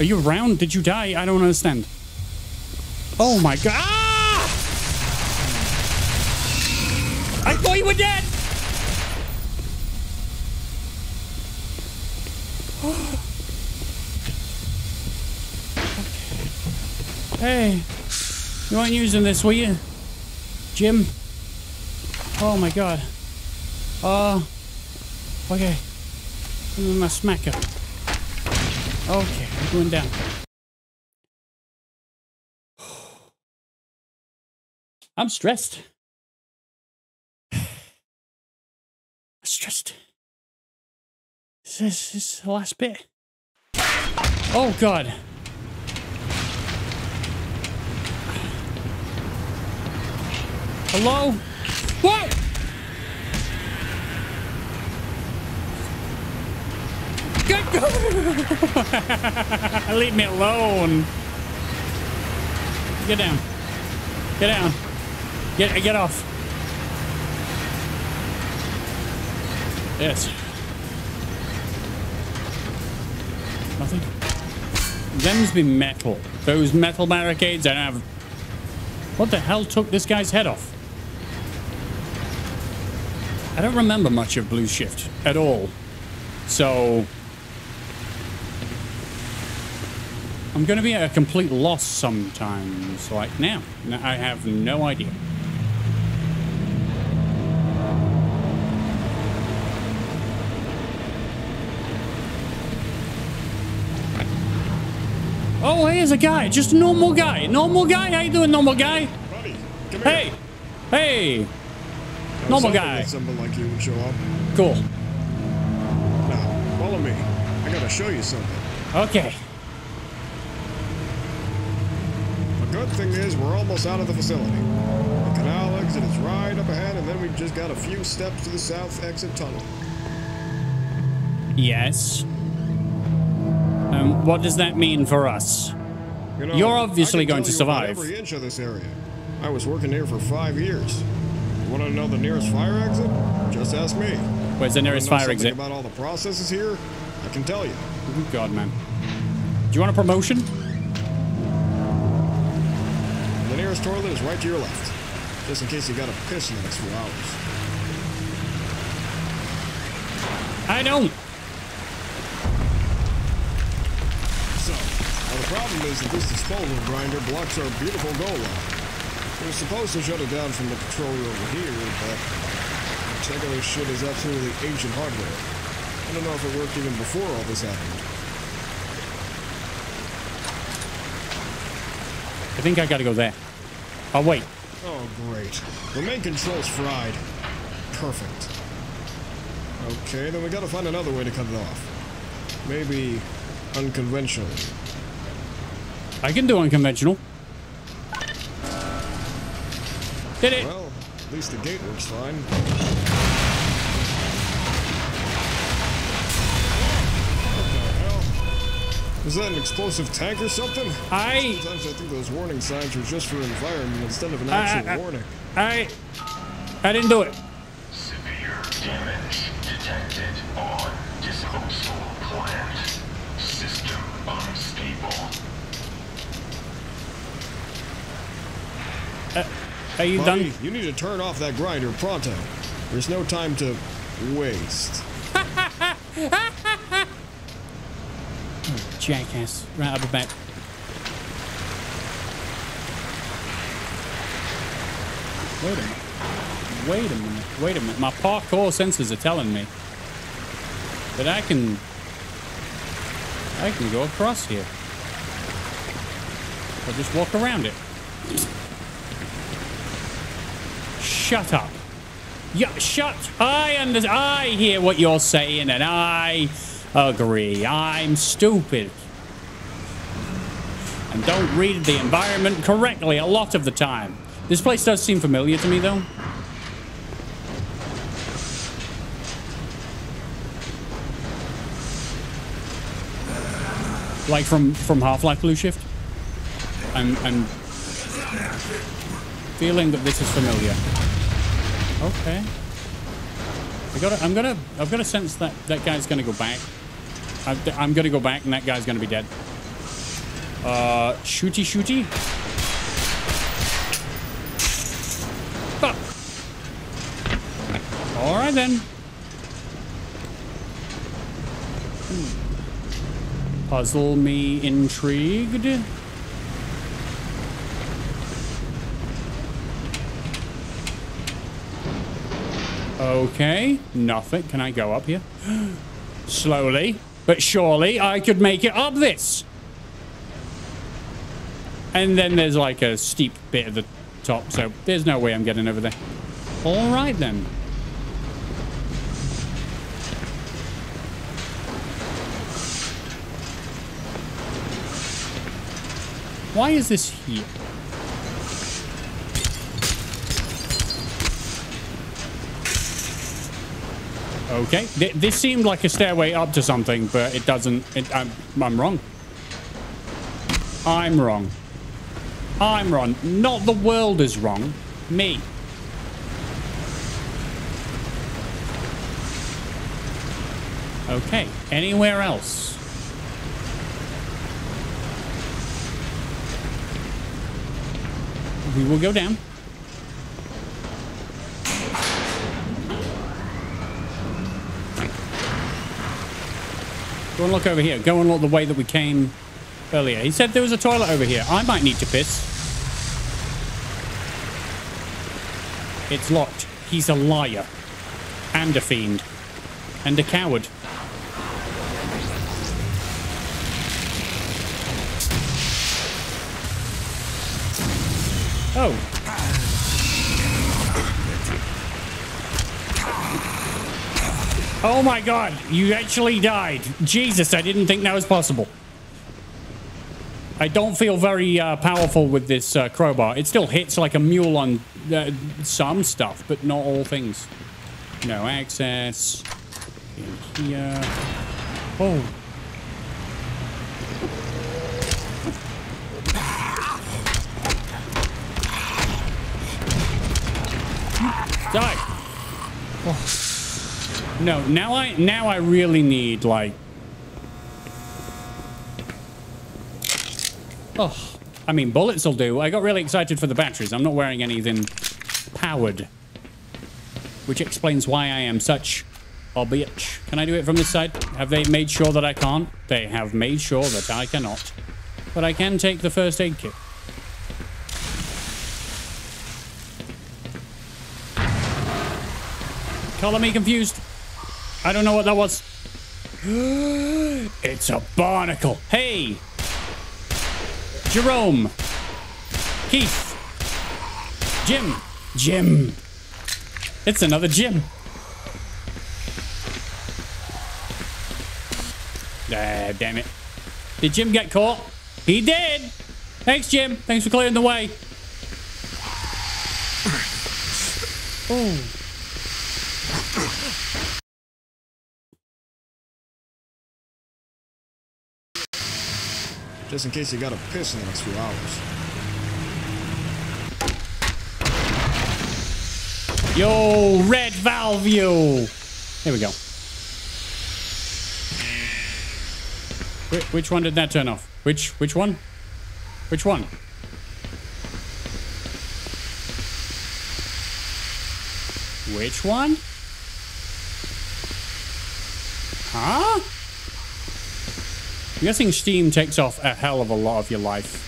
Are you around? Did you die? I don't understand. Oh my god. Ah! I thought you were dead! <gasps> Hey, you weren't using this, were you? Jim? Oh my god. Uh, okay. Give me my smacker. Okay, I'm going down. <sighs> I'm stressed. I'm <sighs> stressed. Is this, is the last bit? Oh god. Hello? Whoa! Good. <laughs> Leave me alone. Get down. Get down. Get get off. Yes. Nothing. Them's be metal. Those metal barricades I have. What the hell took this guy's head off? I don't remember much of Blue Shift at all. So... I'm going to be at a complete loss sometimes, like now. I have no idea. Oh, here's a guy. Just a normal guy. Normal guy? How you doing, normal guy?
Buddy, come
Hey!
here.
Hey! Normal guy.
Someone like you would show up.
Cool.
Now, follow me. I gotta show you something.
Okay.
The good thing is we're almost out of the facility. The canal exit is right up ahead, and then we've just got a few steps to the south exit tunnel.
Yes. Um, what does that mean for us?
You know,
You're obviously going to survive.
Every inch of this area. I was working here for five years. You want to know the nearest fire exit? Just ask me.
Where's the nearest fire exit?
About all the processes here, I can tell you.
Oh, God, man. Do you want a promotion?
Nearest toilet is right to your left, just in case you got to piss in the next few hours.
I don't.
So, now the problem is that this disposal grinder blocks our beautiful goal line. We are supposed to shut it down from the control over here, but check out this shit is absolutely ancient hardware. I don't know if it worked even before all this happened.
I think I gotta go there. Oh, wait.
Oh, great. The main control's fried. Perfect. Okay, then we gotta find another way to cut it off. Maybe unconventional.
I can do unconventional. Did it?
Well, at least the gate works fine. Is that an explosive tank or something?
I-
Sometimes I think those warning signs were just for environment instead of an actual
I- I-
warning.
I... I didn't do it.
Severe damage detected on disposal plant. System unstable.
Uh, are you
Buddy,
done?
you need to turn off that grinder pronto. There's no time to waste. <laughs>
Jackass. Right up the back. Wait a minute. Wait a minute. Wait a minute. My parkour sensors are telling me that I can... I can go across here. Or just walk around it. Shut up. Yeah, shut. I under, I hear what you're saying, and I agree. I'm stupid. And don't read the environment correctly a lot of the time. This place does seem familiar to me, though. Like from from Half-Life Blue Shift. I'm I'm feeling that this is familiar. Okay. I gotta, I'm gonna, I've got a sense that that guy's gonna go back. I, I'm gonna go back, and that guy's gonna be dead. Uh, shooty, shooty. Fuck. All right then. Hmm. Puzzle me intrigued. Okay, nothing. Can I go up here? <gasps> Slowly, but surely I could make it up this. And then there's like a steep bit at the top, so there's no way I'm getting over there. All right then. Why is this here? Okay, Th this seemed like a stairway up to something, but it doesn't. It, I'm, I'm wrong. I'm wrong. I'm wrong. Not the world is wrong. Me. Okay, anywhere else? We will go down. Go and look over here. Go and look the way that we came earlier. He said there was a toilet over here. I might need to piss. It's locked. He's a liar. And a fiend. And a coward. Oh. Oh my god, you actually died. Jesus, I didn't think that was possible. I don't feel very uh, powerful with this uh, crowbar. It still hits like a mule on uh, some stuff, but not all things. No access. In here. Oh. Die. Oh. No, now I now I really need like Oh, I mean bullets will do. I got really excited for the batteries. I'm not wearing anything powered. Which explains why I am such a bitch. Can I do it from this side? Have they made sure that I can't? They have made sure that I cannot. But I can take the first aid kit. Color me confused. I don't know what that was. it's a barnacle. Hey! Jerome. Keith. Jim. Jim. It's another Jim. Ah, damn it. Did Jim get caught? He did. Thanks, Jim. Thanks for clearing the way. Oh.
Just in case you gotta piss in the next few hours.
Yo, red valve view. Here we go. Wh which one did that turn off? Which which one? Which one? Which one? Huh? I'm guessing Steam takes off a hell of a lot of your life.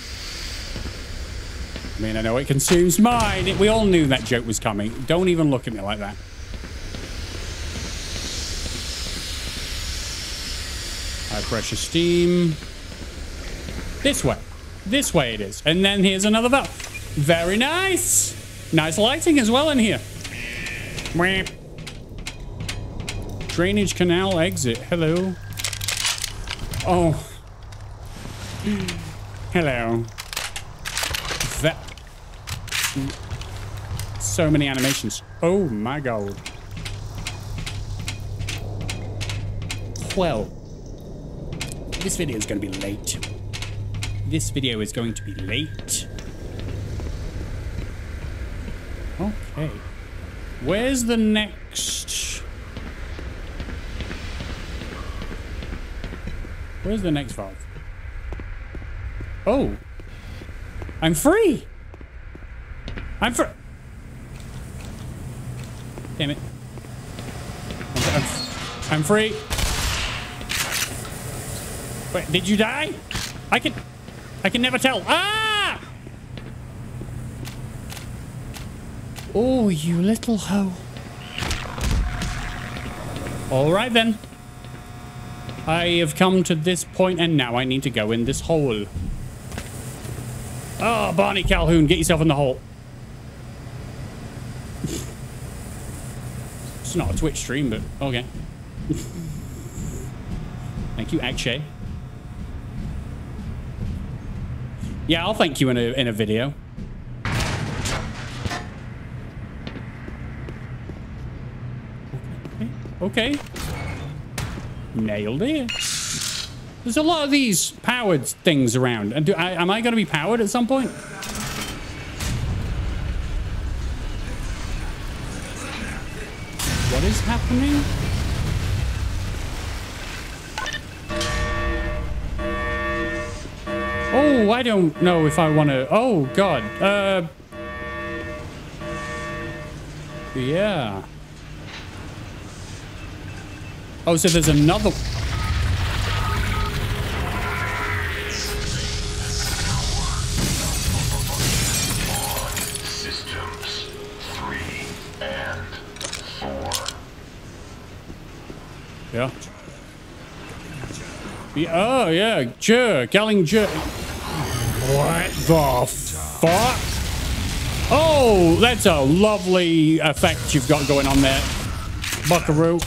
I mean, I know it consumes mine. We all knew that joke was coming. Don't even look at me like that. High pressure steam. This way. This way it is. And then here's another valve. Very nice. Nice lighting as well in here. Drainage canal exit. Hello. Oh. Hello. That. So many animations. Oh my god. Well. This video is going to be late. This video is going to be late. Okay. Where's the next... Where's the next valve? Oh. I'm free. I'm free. Damn it. I'm, I'm free. Wait, did you die? I can... I can never tell. Ah! Oh, you little hoe. All right, then. I have come to this point, and now I need to go in this hole. Oh, Barney Calhoun, get yourself in the hole. it's not a Twitch stream, but okay. Thank you, Akshay. Yeah, I'll thank you in a in a video. Okay. okay. Nailed it. There's a lot of these powered things around. And do I, am I going to be powered at some point? What is happening? Oh, I don't know if I want to... Oh, God. Uh... Yeah. Oh, so there's another...
Systems three and four.
Yeah. yeah. Oh, yeah. Jer. Gallinger. What the fuck? Oh, that's a lovely effect you've got going on there. Buckaroo.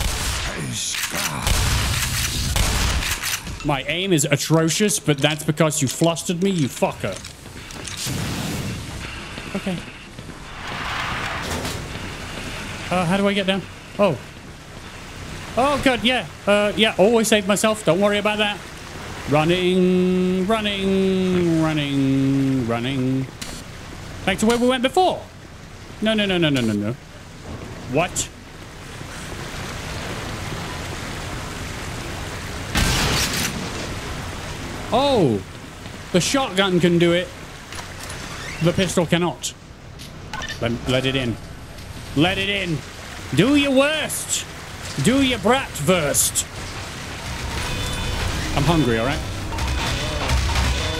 My aim is atrocious, but that's because you flustered me, you fucker. Okay. Uh, how do I get down? Oh. Oh, good, yeah. Uh, yeah, always save myself. Don't worry about that. Running, running, running, running. Back to where we went before. No, no, no, no, no, no, no. What? Oh, the shotgun can do it. The pistol cannot. Let, let it in. Let it in. Do your worst. Do your brat worst. I'm hungry, all right?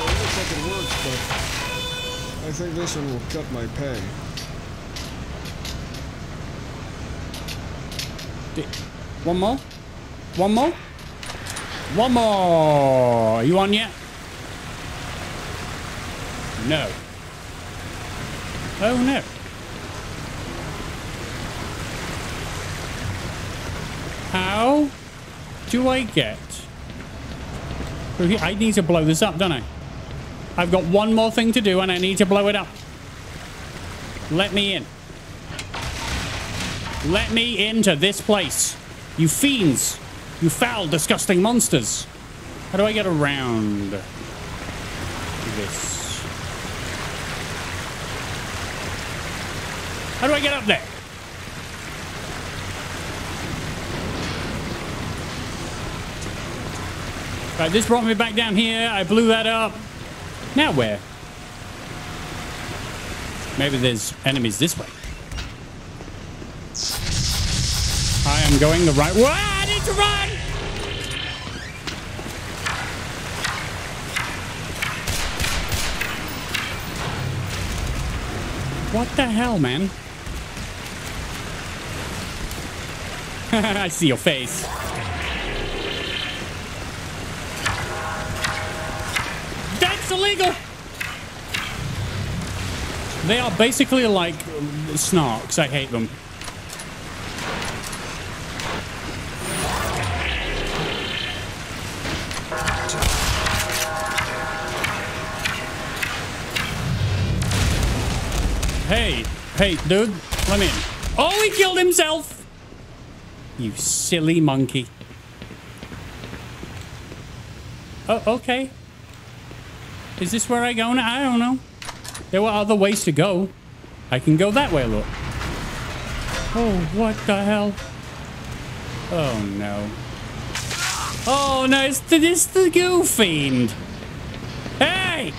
It looks like it works, but I think this one will cut my pay.
One more? One more? One more. You on yet? No. Oh no. How do I get... Oh, I need to blow this up, don't I? I've got one more thing to do and I need to blow it up. Let me in. Let me into this place. You fiends. You foul, disgusting monsters. How do I get around this? How do I get up there? Right, this brought me back down here. I blew that up. Now where? Maybe there's enemies this way. I am going the right way. I need to run! What the hell, man? <laughs> I see your face. That's illegal! They are basically like snarks. I hate them. Hey, dude, let me in. Oh, he killed himself! You silly monkey. Oh, okay. Is this where I go now? I don't know. There were other ways to go. I can go that way, look. Oh, what the hell? Oh, no. Oh, no, it's the, it's the goo fiend. Hey!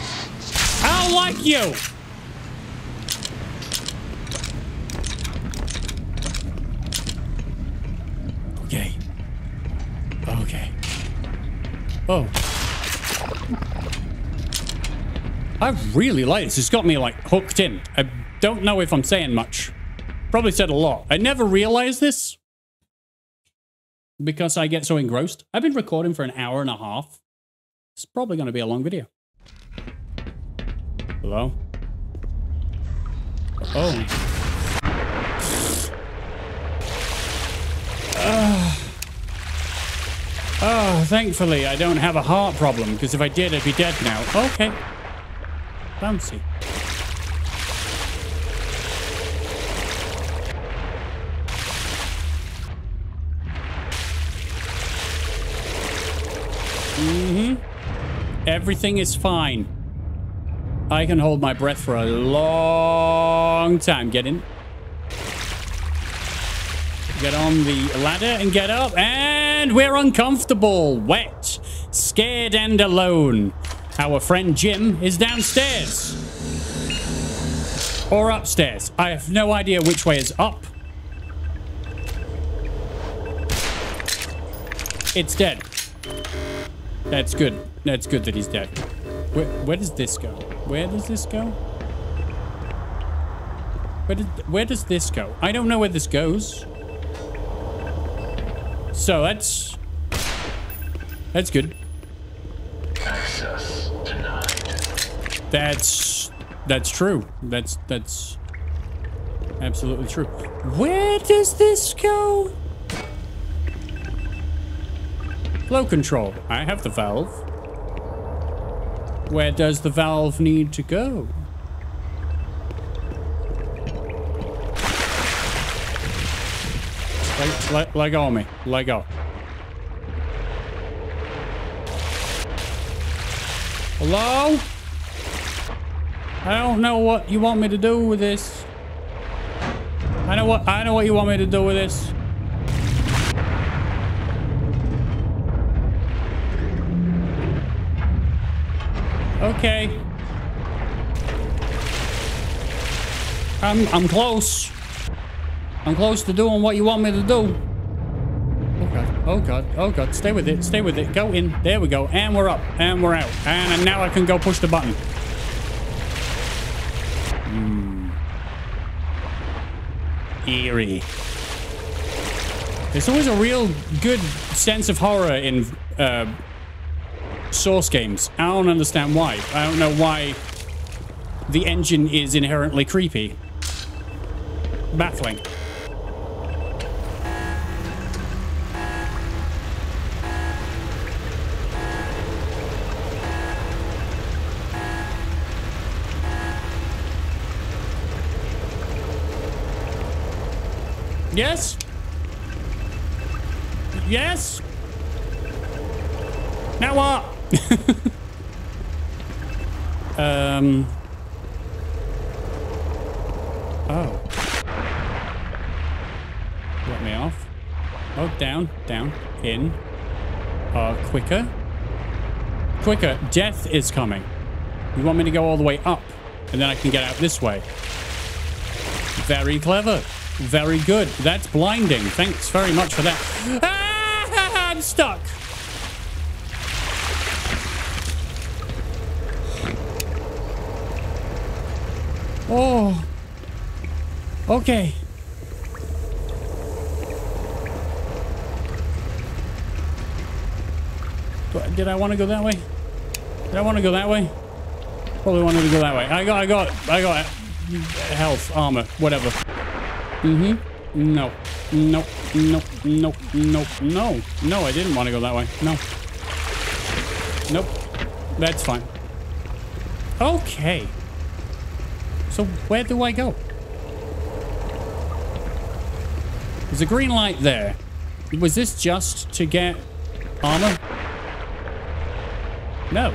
I don't like you! Okay. Okay. Oh. I really like this. It's got me like hooked in. I don't know if I'm saying much. Probably said a lot. I never realized this because I get so engrossed. I've been recording for an hour and a half. It's probably going to be a long video. Hello? Oh. Uh, oh, thankfully I don't have a heart problem because if I did, I'd be dead now. Okay. Bouncy. Mm-hmm. Everything is fine. I can hold my breath for a long time. Get in. Get on the ladder and get up. And we're uncomfortable, wet, scared and alone. Our friend Jim is downstairs. Or upstairs. I have no idea which way is up. It's dead. That's good. That's good that he's dead. Where, where does this go? Where does this go? Where, did, where does this go? I don't know where this goes. So that's... That's good.
Access denied.
That's... That's true. That's... That's... Absolutely true. Where does this go? Flow control. I have the valve. Where does the valve need to go? Let, let, let go of me. Let go. Hello? I don't know what you want me to do with this. I know what I know what you want me to do with this. Okay. I'm I'm close. I'm close to doing what you want me to do. Oh god, oh god, oh god, stay with it, stay with it. Go in. There we go. And we're up. And we're out. And now I can go push the button. Hmm. Eerie. There's always a real good sense of horror in uh, Source games. I don't understand why. I don't know why the engine is inherently creepy. Baffling. Yes? Yes? Now what? <laughs> um. Oh. Let me off. Oh, down, down, in. Uh, quicker. Quicker. Death is coming. You want me to go all the way up, and then I can get out this way. Very clever. Very good. That's blinding. Thanks very much for that. Ah, <laughs> I'm stuck. Oh. Okay. Did I want to go that way? Did I want to go that way? Probably wanted to go that way. I got, I got, I got health, armor, whatever. Mm-hmm. No. No. No. No. No. No. No, I didn't want to go that way. No. Nope. That's fine. Okay. So where do I go? There's a green light there. Was this just to get armor? No.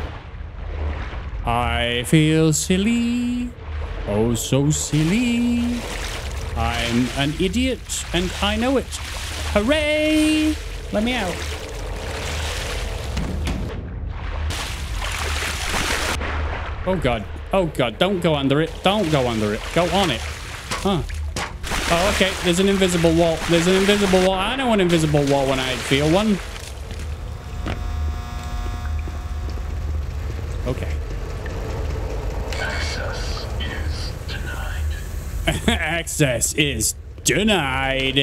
I feel silly. Oh, so silly. I'm an idiot and I know it. Hooray! Let me out. Oh god. Oh god, don't go under it. Don't go under it. Go on it. Huh. Oh, okay. There's an invisible wall. There's an invisible wall. I know an invisible wall when I feel one. Okay.
Access is denied.
Access is denied.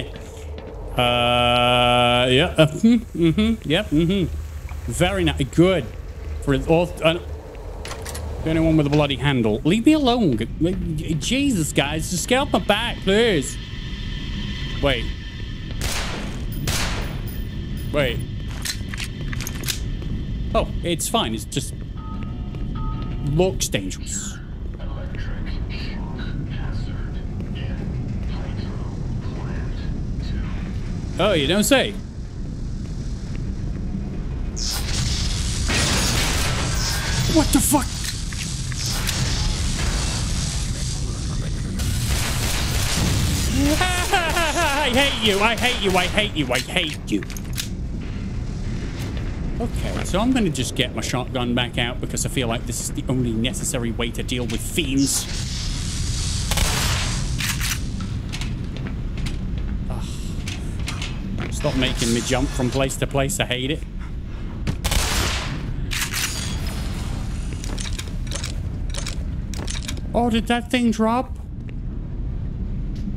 Uh, yeah. Uh, hmm, mm-hmm. Yep. Mm-hmm. Very nice. Good. For all. Uh, anyone with a bloody handle. Leave me alone. Jesus, guys. Just get off my back, please. Wait. Wait. Oh, it's fine. It's just... Looks dangerous.
Electric shock hazard in Plato Plant 2.
Oh, you don't say. What the fuck? <laughs> I hate you. I hate you. I hate you. I hate you. Okay, so I'm going to just get my shotgun back out because I feel like this is the only necessary way to deal with fiends. Stop making me jump from place to place. I hate it. Oh, did that thing drop?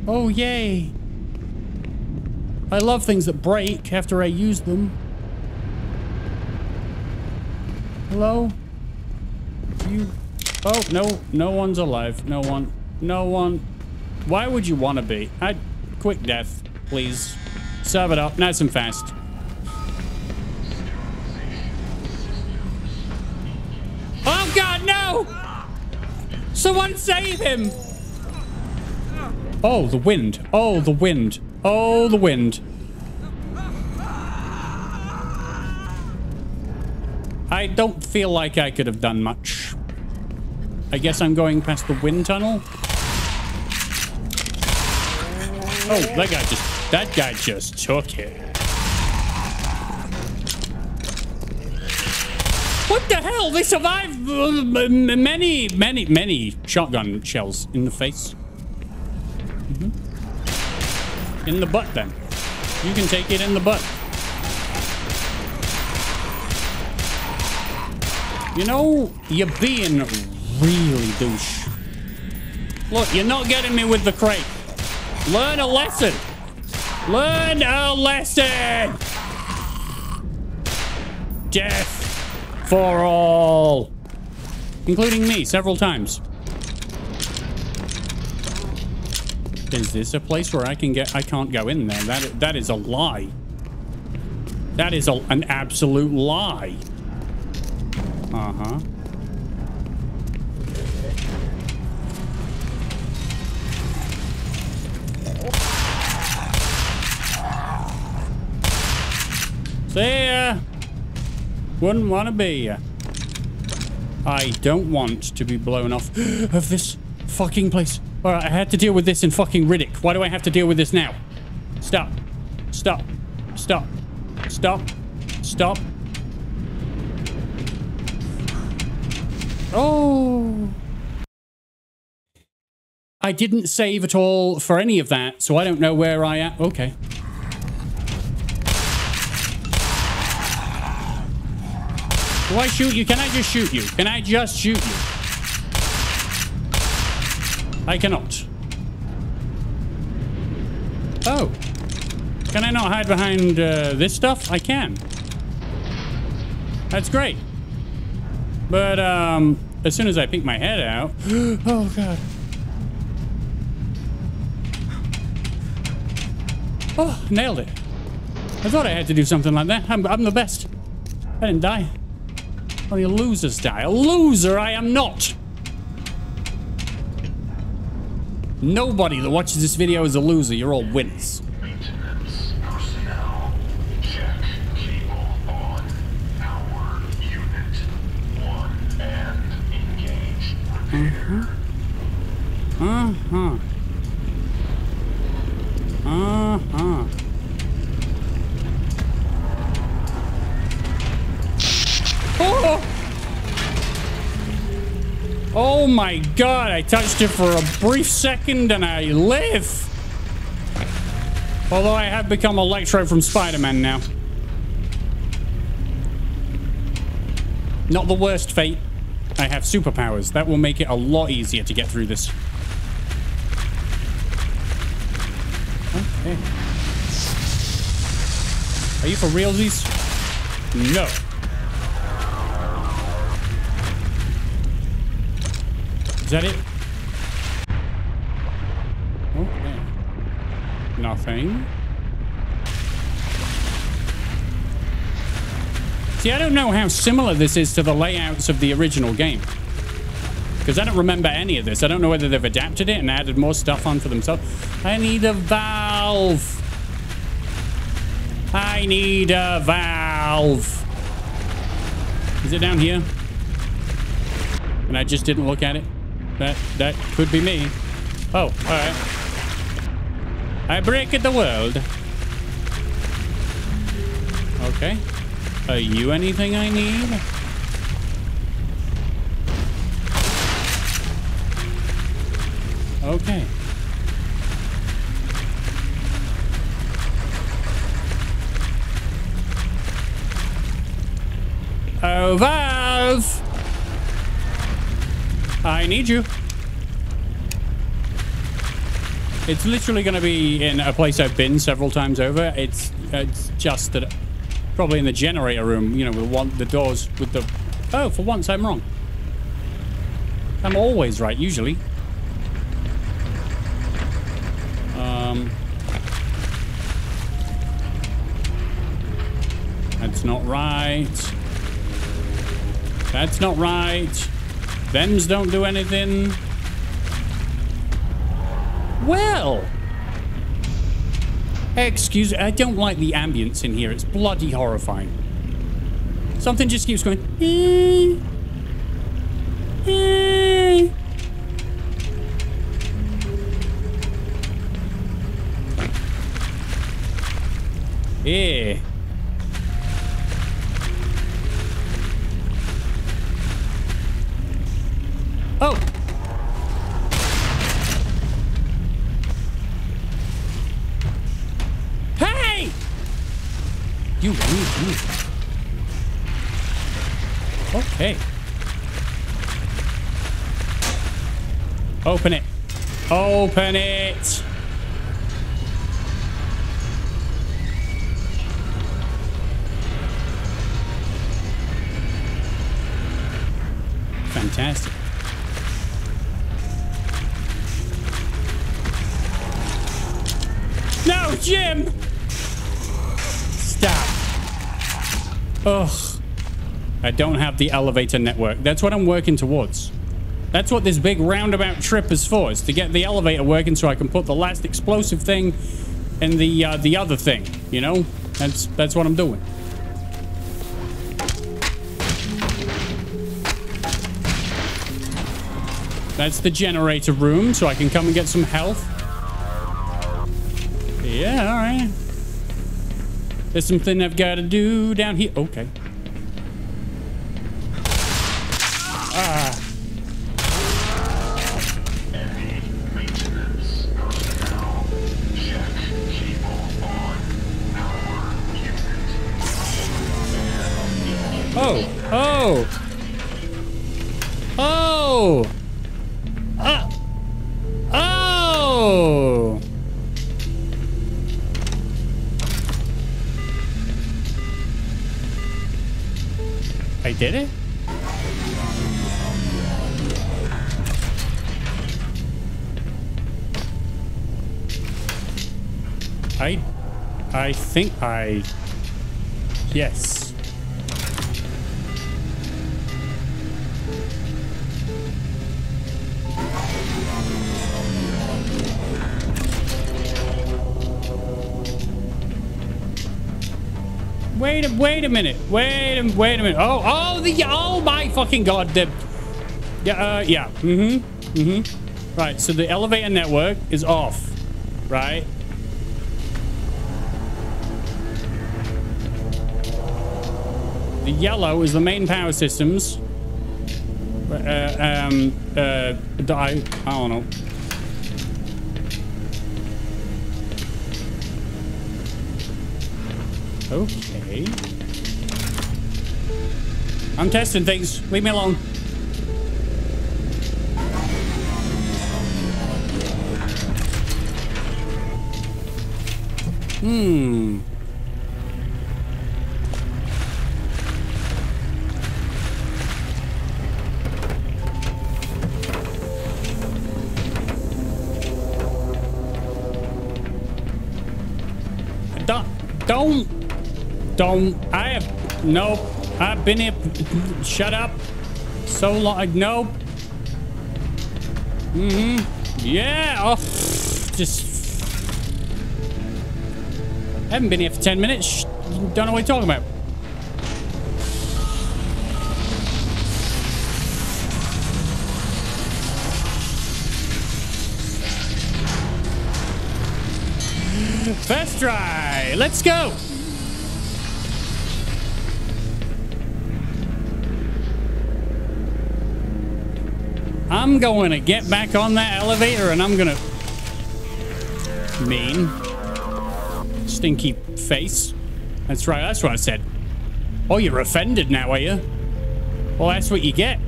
Oh, yay. I love things that break after I use them. Hello? You... Oh, no. No one's alive. No one. No one. Why would you want to be? I... Quick death, please. Serve it up nice and fast. Oh god, no! Someone save him! Oh, the wind. Oh, the wind. Oh, the wind. I don't feel like I could have done much. I guess I'm going past the wind tunnel. Oh, that guy just, that guy just took it. What the hell? They survived uh, many, many, many shotgun shells in the face. Mm -hmm. In the butt, then. You can take it in the butt. You know, you're being really douche. Look, you're not getting me with the crate. Learn a lesson. Learn a lesson. Death for all. Including me several times. Is this a place where I can get... I can't go in there. That That is a lie. That is a, an absolute lie. Uh-huh. See ya. Wouldn't want to be ya. I don't want to be blown off <gasps> of this fucking place. Alright, I had to deal with this in fucking Riddick. Why do I have to deal with this now? Stop. Stop. Stop. Stop. Stop. Oh. I didn't save at all for any of that, so I don't know where I am. Okay. Do I shoot you? Can I just shoot you? Can I just shoot you? I cannot. Oh. Can I not hide behind uh, this stuff? I can. That's great. But, um, as soon as I peek my head out... <gasps> oh, God. Oh, nailed it. I thought I had to do something like that. I'm, I'm the best. I didn't die. Only losers die. A loser I am not. Nobody that watches this video is a loser. You're all winners.
Maintenance personnel. Check
Oh! Oh my god, I touched it for a brief second and I live! Although I have become Electro from Spider-Man now. Not the worst fate. I have superpowers. That will make it a lot easier to get through this. Okay. Are you for realsies? No. Is that it? Oh, okay. Nothing. See, I don't know how similar this is to the layouts of the original game. Because I don't remember any of this. I don't know whether they've adapted it and added more stuff on for themselves. I need a valve. I need a valve. Is it down here? And I just didn't look at it? That that could be me. Oh, alright. I break the world. Okay. Are you anything I need? Okay. Oh, Valve! I need you. It's literally going to be in a place I've been several times over. It's it's just that probably in the generator room, you know, with one the doors with the Oh, for once I'm wrong. I'm always right usually. Um That's not right. That's not right. Thems don't do anything. Well. Excuse me, I don't like the ambience in here. It's bloody horrifying. Something just keeps going. Eh, You. Okay. Open it. Open it. Fantastic. No, Jim! Ugh. I don't have the elevator network. That's what I'm working towards. That's what this big roundabout trip is for, is to get the elevator working so I can put the last explosive thing in the uh, the other thing, you know? That's that's what I'm doing. That's the generator room, so I can come and get some health. Yeah, all right. There's something I've got to do down here. Okay. Think I yes. Wait a wait a minute. Wait a wait a minute. Oh oh the oh my fucking god the yeah uh, yeah mm-hmm mm-hmm right so the elevator network is off right the yellow is the main power systems uh, um uh I I don't know Okay. I'm testing things. Leave me alone. Hmm. Don't. I have, nope. I've been here, shut up. So long, nope. Mm-hmm. Yeah, oh, just. Haven't been here for 10 minutes. Don't know what you're talking about. First try. Let's go. I'm going to get back on that elevator and I'm going to... Mean. Stinky face. That's right. That's what I said. Oh, you're offended now, are you? Well, that's what you get.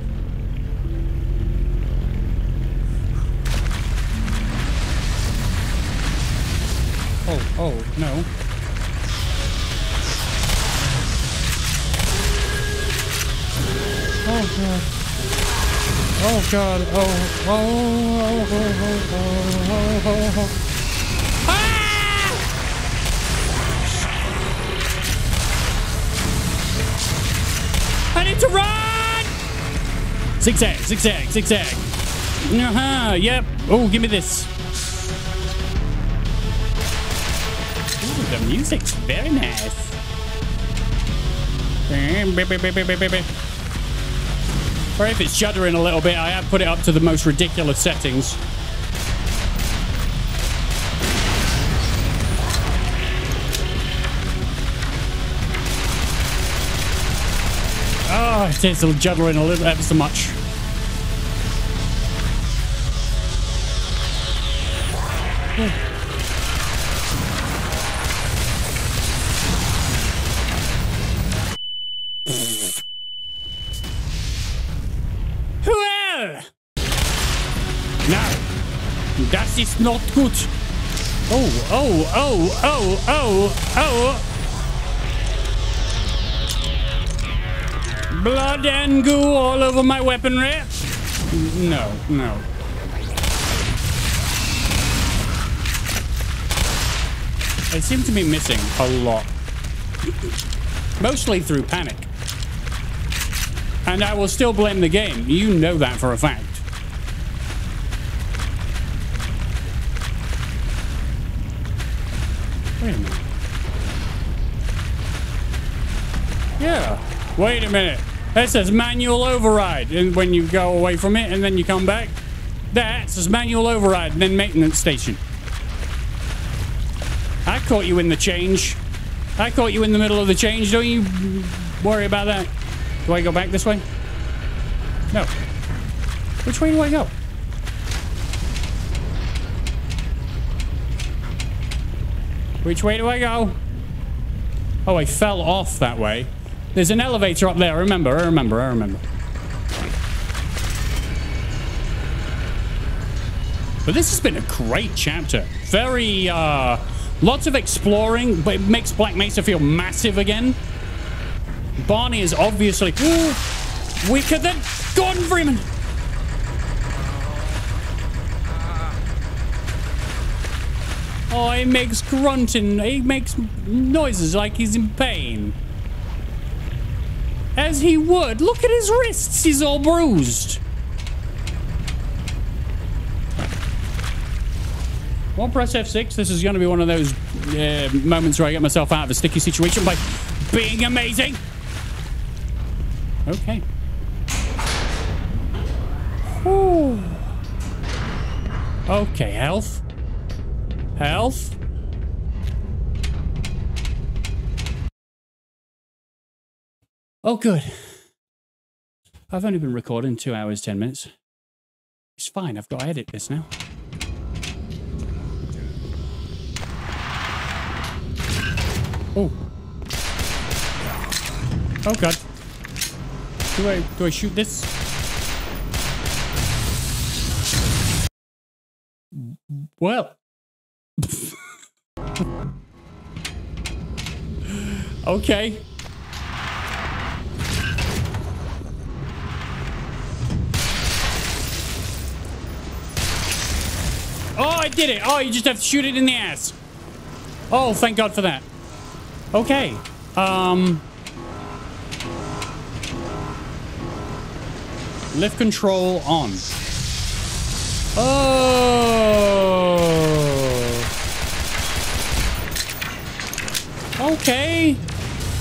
Oh, oh, no. god. Oh, oh, oh, oh, oh, oh, oh, oh, I need to run! Zigzag, zigzag, zigzag. Uh-huh, yep. Oh, give me this. Ooh, the music's very nice. Or if it's shuddering a little bit, I have put it up to the most ridiculous settings. Oh, it is juddering a little ever so much. Not good. Oh, oh, oh, oh, oh, oh. Blood and goo all over my weaponry. No, no. They seem to be missing a lot. Mostly through panic. And I will still blame the game. You know that for a fact. Wait a minute. Yeah. Wait a minute. That says manual override. And when you go away from it and then you come back, that says manual override and then maintenance station. I caught you in the change. I caught you in the middle of the change. Don't you worry about that. Do I go back this way? No. Which way do I go? Which way do I go? Oh, I fell off that way. There's an elevator up there. I remember, I remember, I remember. But this has been a great chapter. Very, uh, lots of exploring, but it makes Black Mesa feel massive again. Barney is obviously weaker than Gordon Freeman. Oh, he makes grunting. He makes noises like he's in pain. As he would. Look at his wrists. He's all bruised. Won't press F6. This is going to be one of those uh, moments where I get myself out of a sticky situation by being amazing. Okay. Whew. Okay, health. Health. Oh, good. I've only been recording two hours, ten minutes. It's fine. I've got to edit this now. Oh. Oh, God. Do I, do I shoot this? Well. <laughs> okay. Oh, I did it. Oh, you just have to shoot it in the ass. Oh, thank God for that. Okay. Um... Lift control on. Oh. Okay.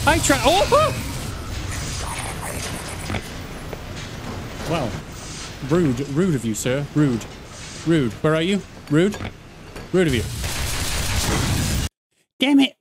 I try. Oh. <laughs> Well, rude, rude of you, sir. Rude, rude. Where are you? Rude, rude of you. Damn it.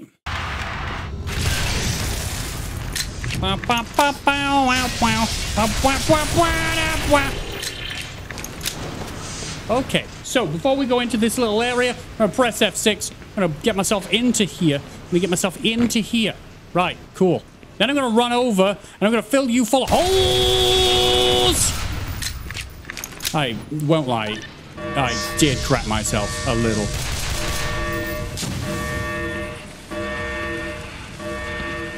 Okay, so before we go into this little area, I'm gonna press F6. I'm gonna get myself into here. Let me get myself into here. Right, cool. Then I'm gonna run over and I'm gonna fill you full of holes. I won't lie. I did crap myself a little.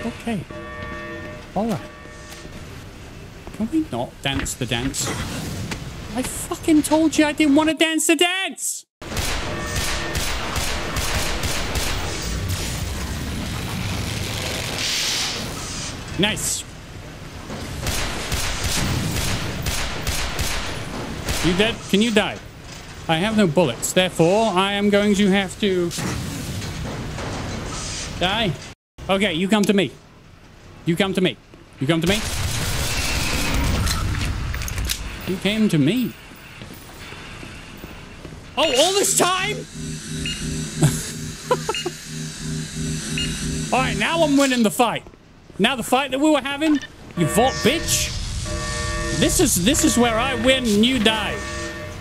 Okay. Alright. Can we not dance the dance? I fucking told you I didn't want to dance the dance! Nice. You dead? Can you die? I have no bullets, therefore I am going to have to Die. Okay, you come to me. You come to me. You come to me. You came to me. Oh, all this time? <laughs> all right, now I'm winning the fight. Now the fight that we were having, you fought, bitch. This is this is where I win you die.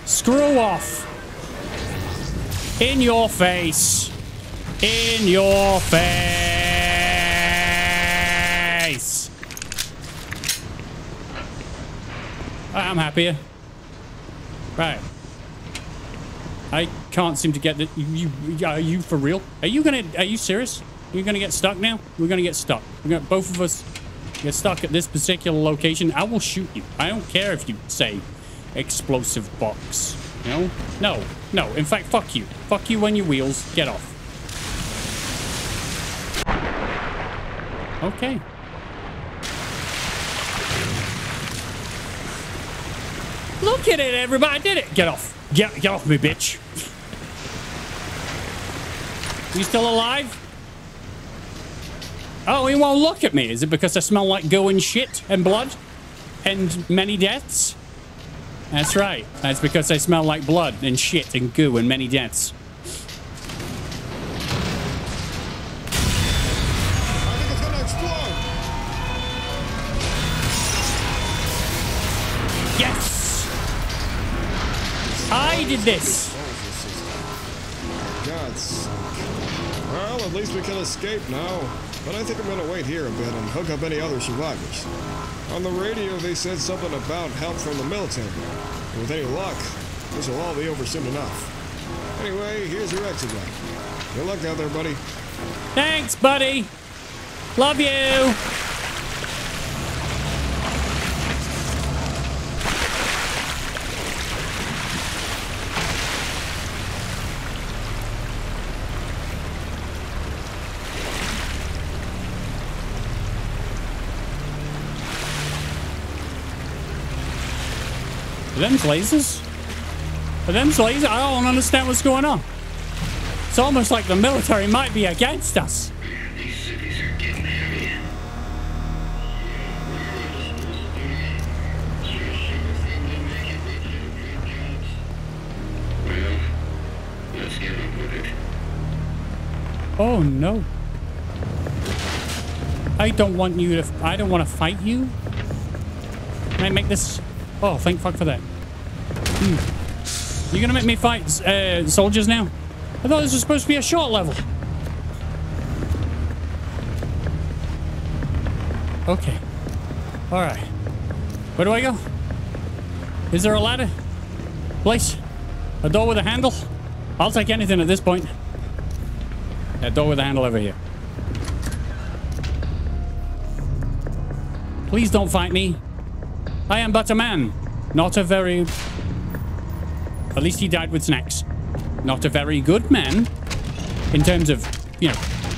Screw off. In your face. In your face. I'm happier. Right. I can't seem to get. You, you, are you for real? Are you gonna? Are you serious? You're gonna get stuck now? We're gonna get stuck. We're gonna both of us get stuck at this particular location. I will shoot you. I don't care if you say explosive box. No? No, no. In fact, fuck you. Fuck you on your wheels. Get off. Okay. Look at it, everybody. I did it. Get off. Get, get off me, bitch. You still alive? Oh, he won't look at me. Is it because I smell like goo and shit and blood? And many deaths? That's right. That's because I smell like blood and shit and goo and many deaths. Yes! I did this!
Gods. Well, at least we can escape now. But I think I'm gonna wait here a bit and hook up any other survivors. On the radio, they said something about help from the military. With any luck, this will all be over soon enough. Anyway, here's your exit ramp. Good luck out there, buddy.
Thanks, buddy. Love you. Are them lasers? Are them lasers? I don't understand what's going on. It's almost like the military might be against us. Oh no. I don't want you to. I don't want to fight you. Can I make this? Oh, thank fuck for that. Hmm. You gonna make me fight uh, soldiers now? I thought this was supposed to be a short level. Okay. All right. Where do I go? Is there a ladder? Place? A door with a handle? I'll take anything at this point. A door with a handle over here. Please don't fight me. I am but a man. Not a very... At least he died with snacks. Not a very good man. In terms of, you know,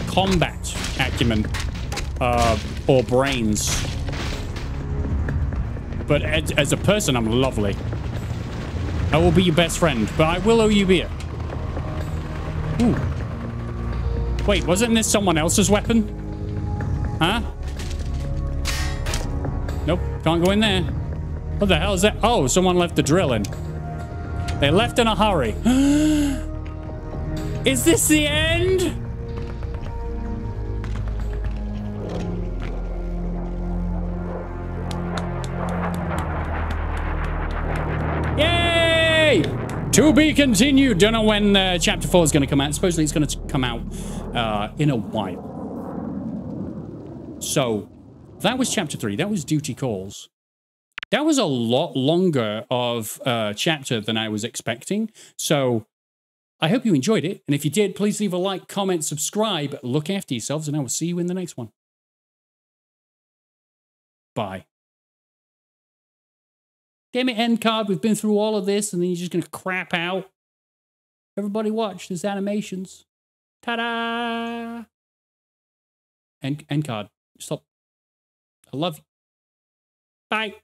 combat acumen. Uh, or brains. But as, as a person, I'm lovely. I will be your best friend, but I will owe you beer. Ooh. Wait, wasn't this someone else's weapon? Huh? Nope, can't go in there. What the hell is that? Oh, someone left the drill in. They left in a hurry. <gasps> is this the end? Yay! To be continued. Don't know when uh, chapter 4 is going to come out. Supposedly it's going to come out uh, in a while. So, that was chapter 3. That was Duty Calls. That was a lot longer of a chapter than I was expecting. So, I hope you enjoyed it. And if you did, please leave a like, comment, subscribe. Look after yourselves, and I will see you in the next one. Bye. Damn it, end card. We've been through all of this, and then you're just going to crap out. Everybody watch. There's animations. Ta-da! End, end card. Stop. I love you. Bye.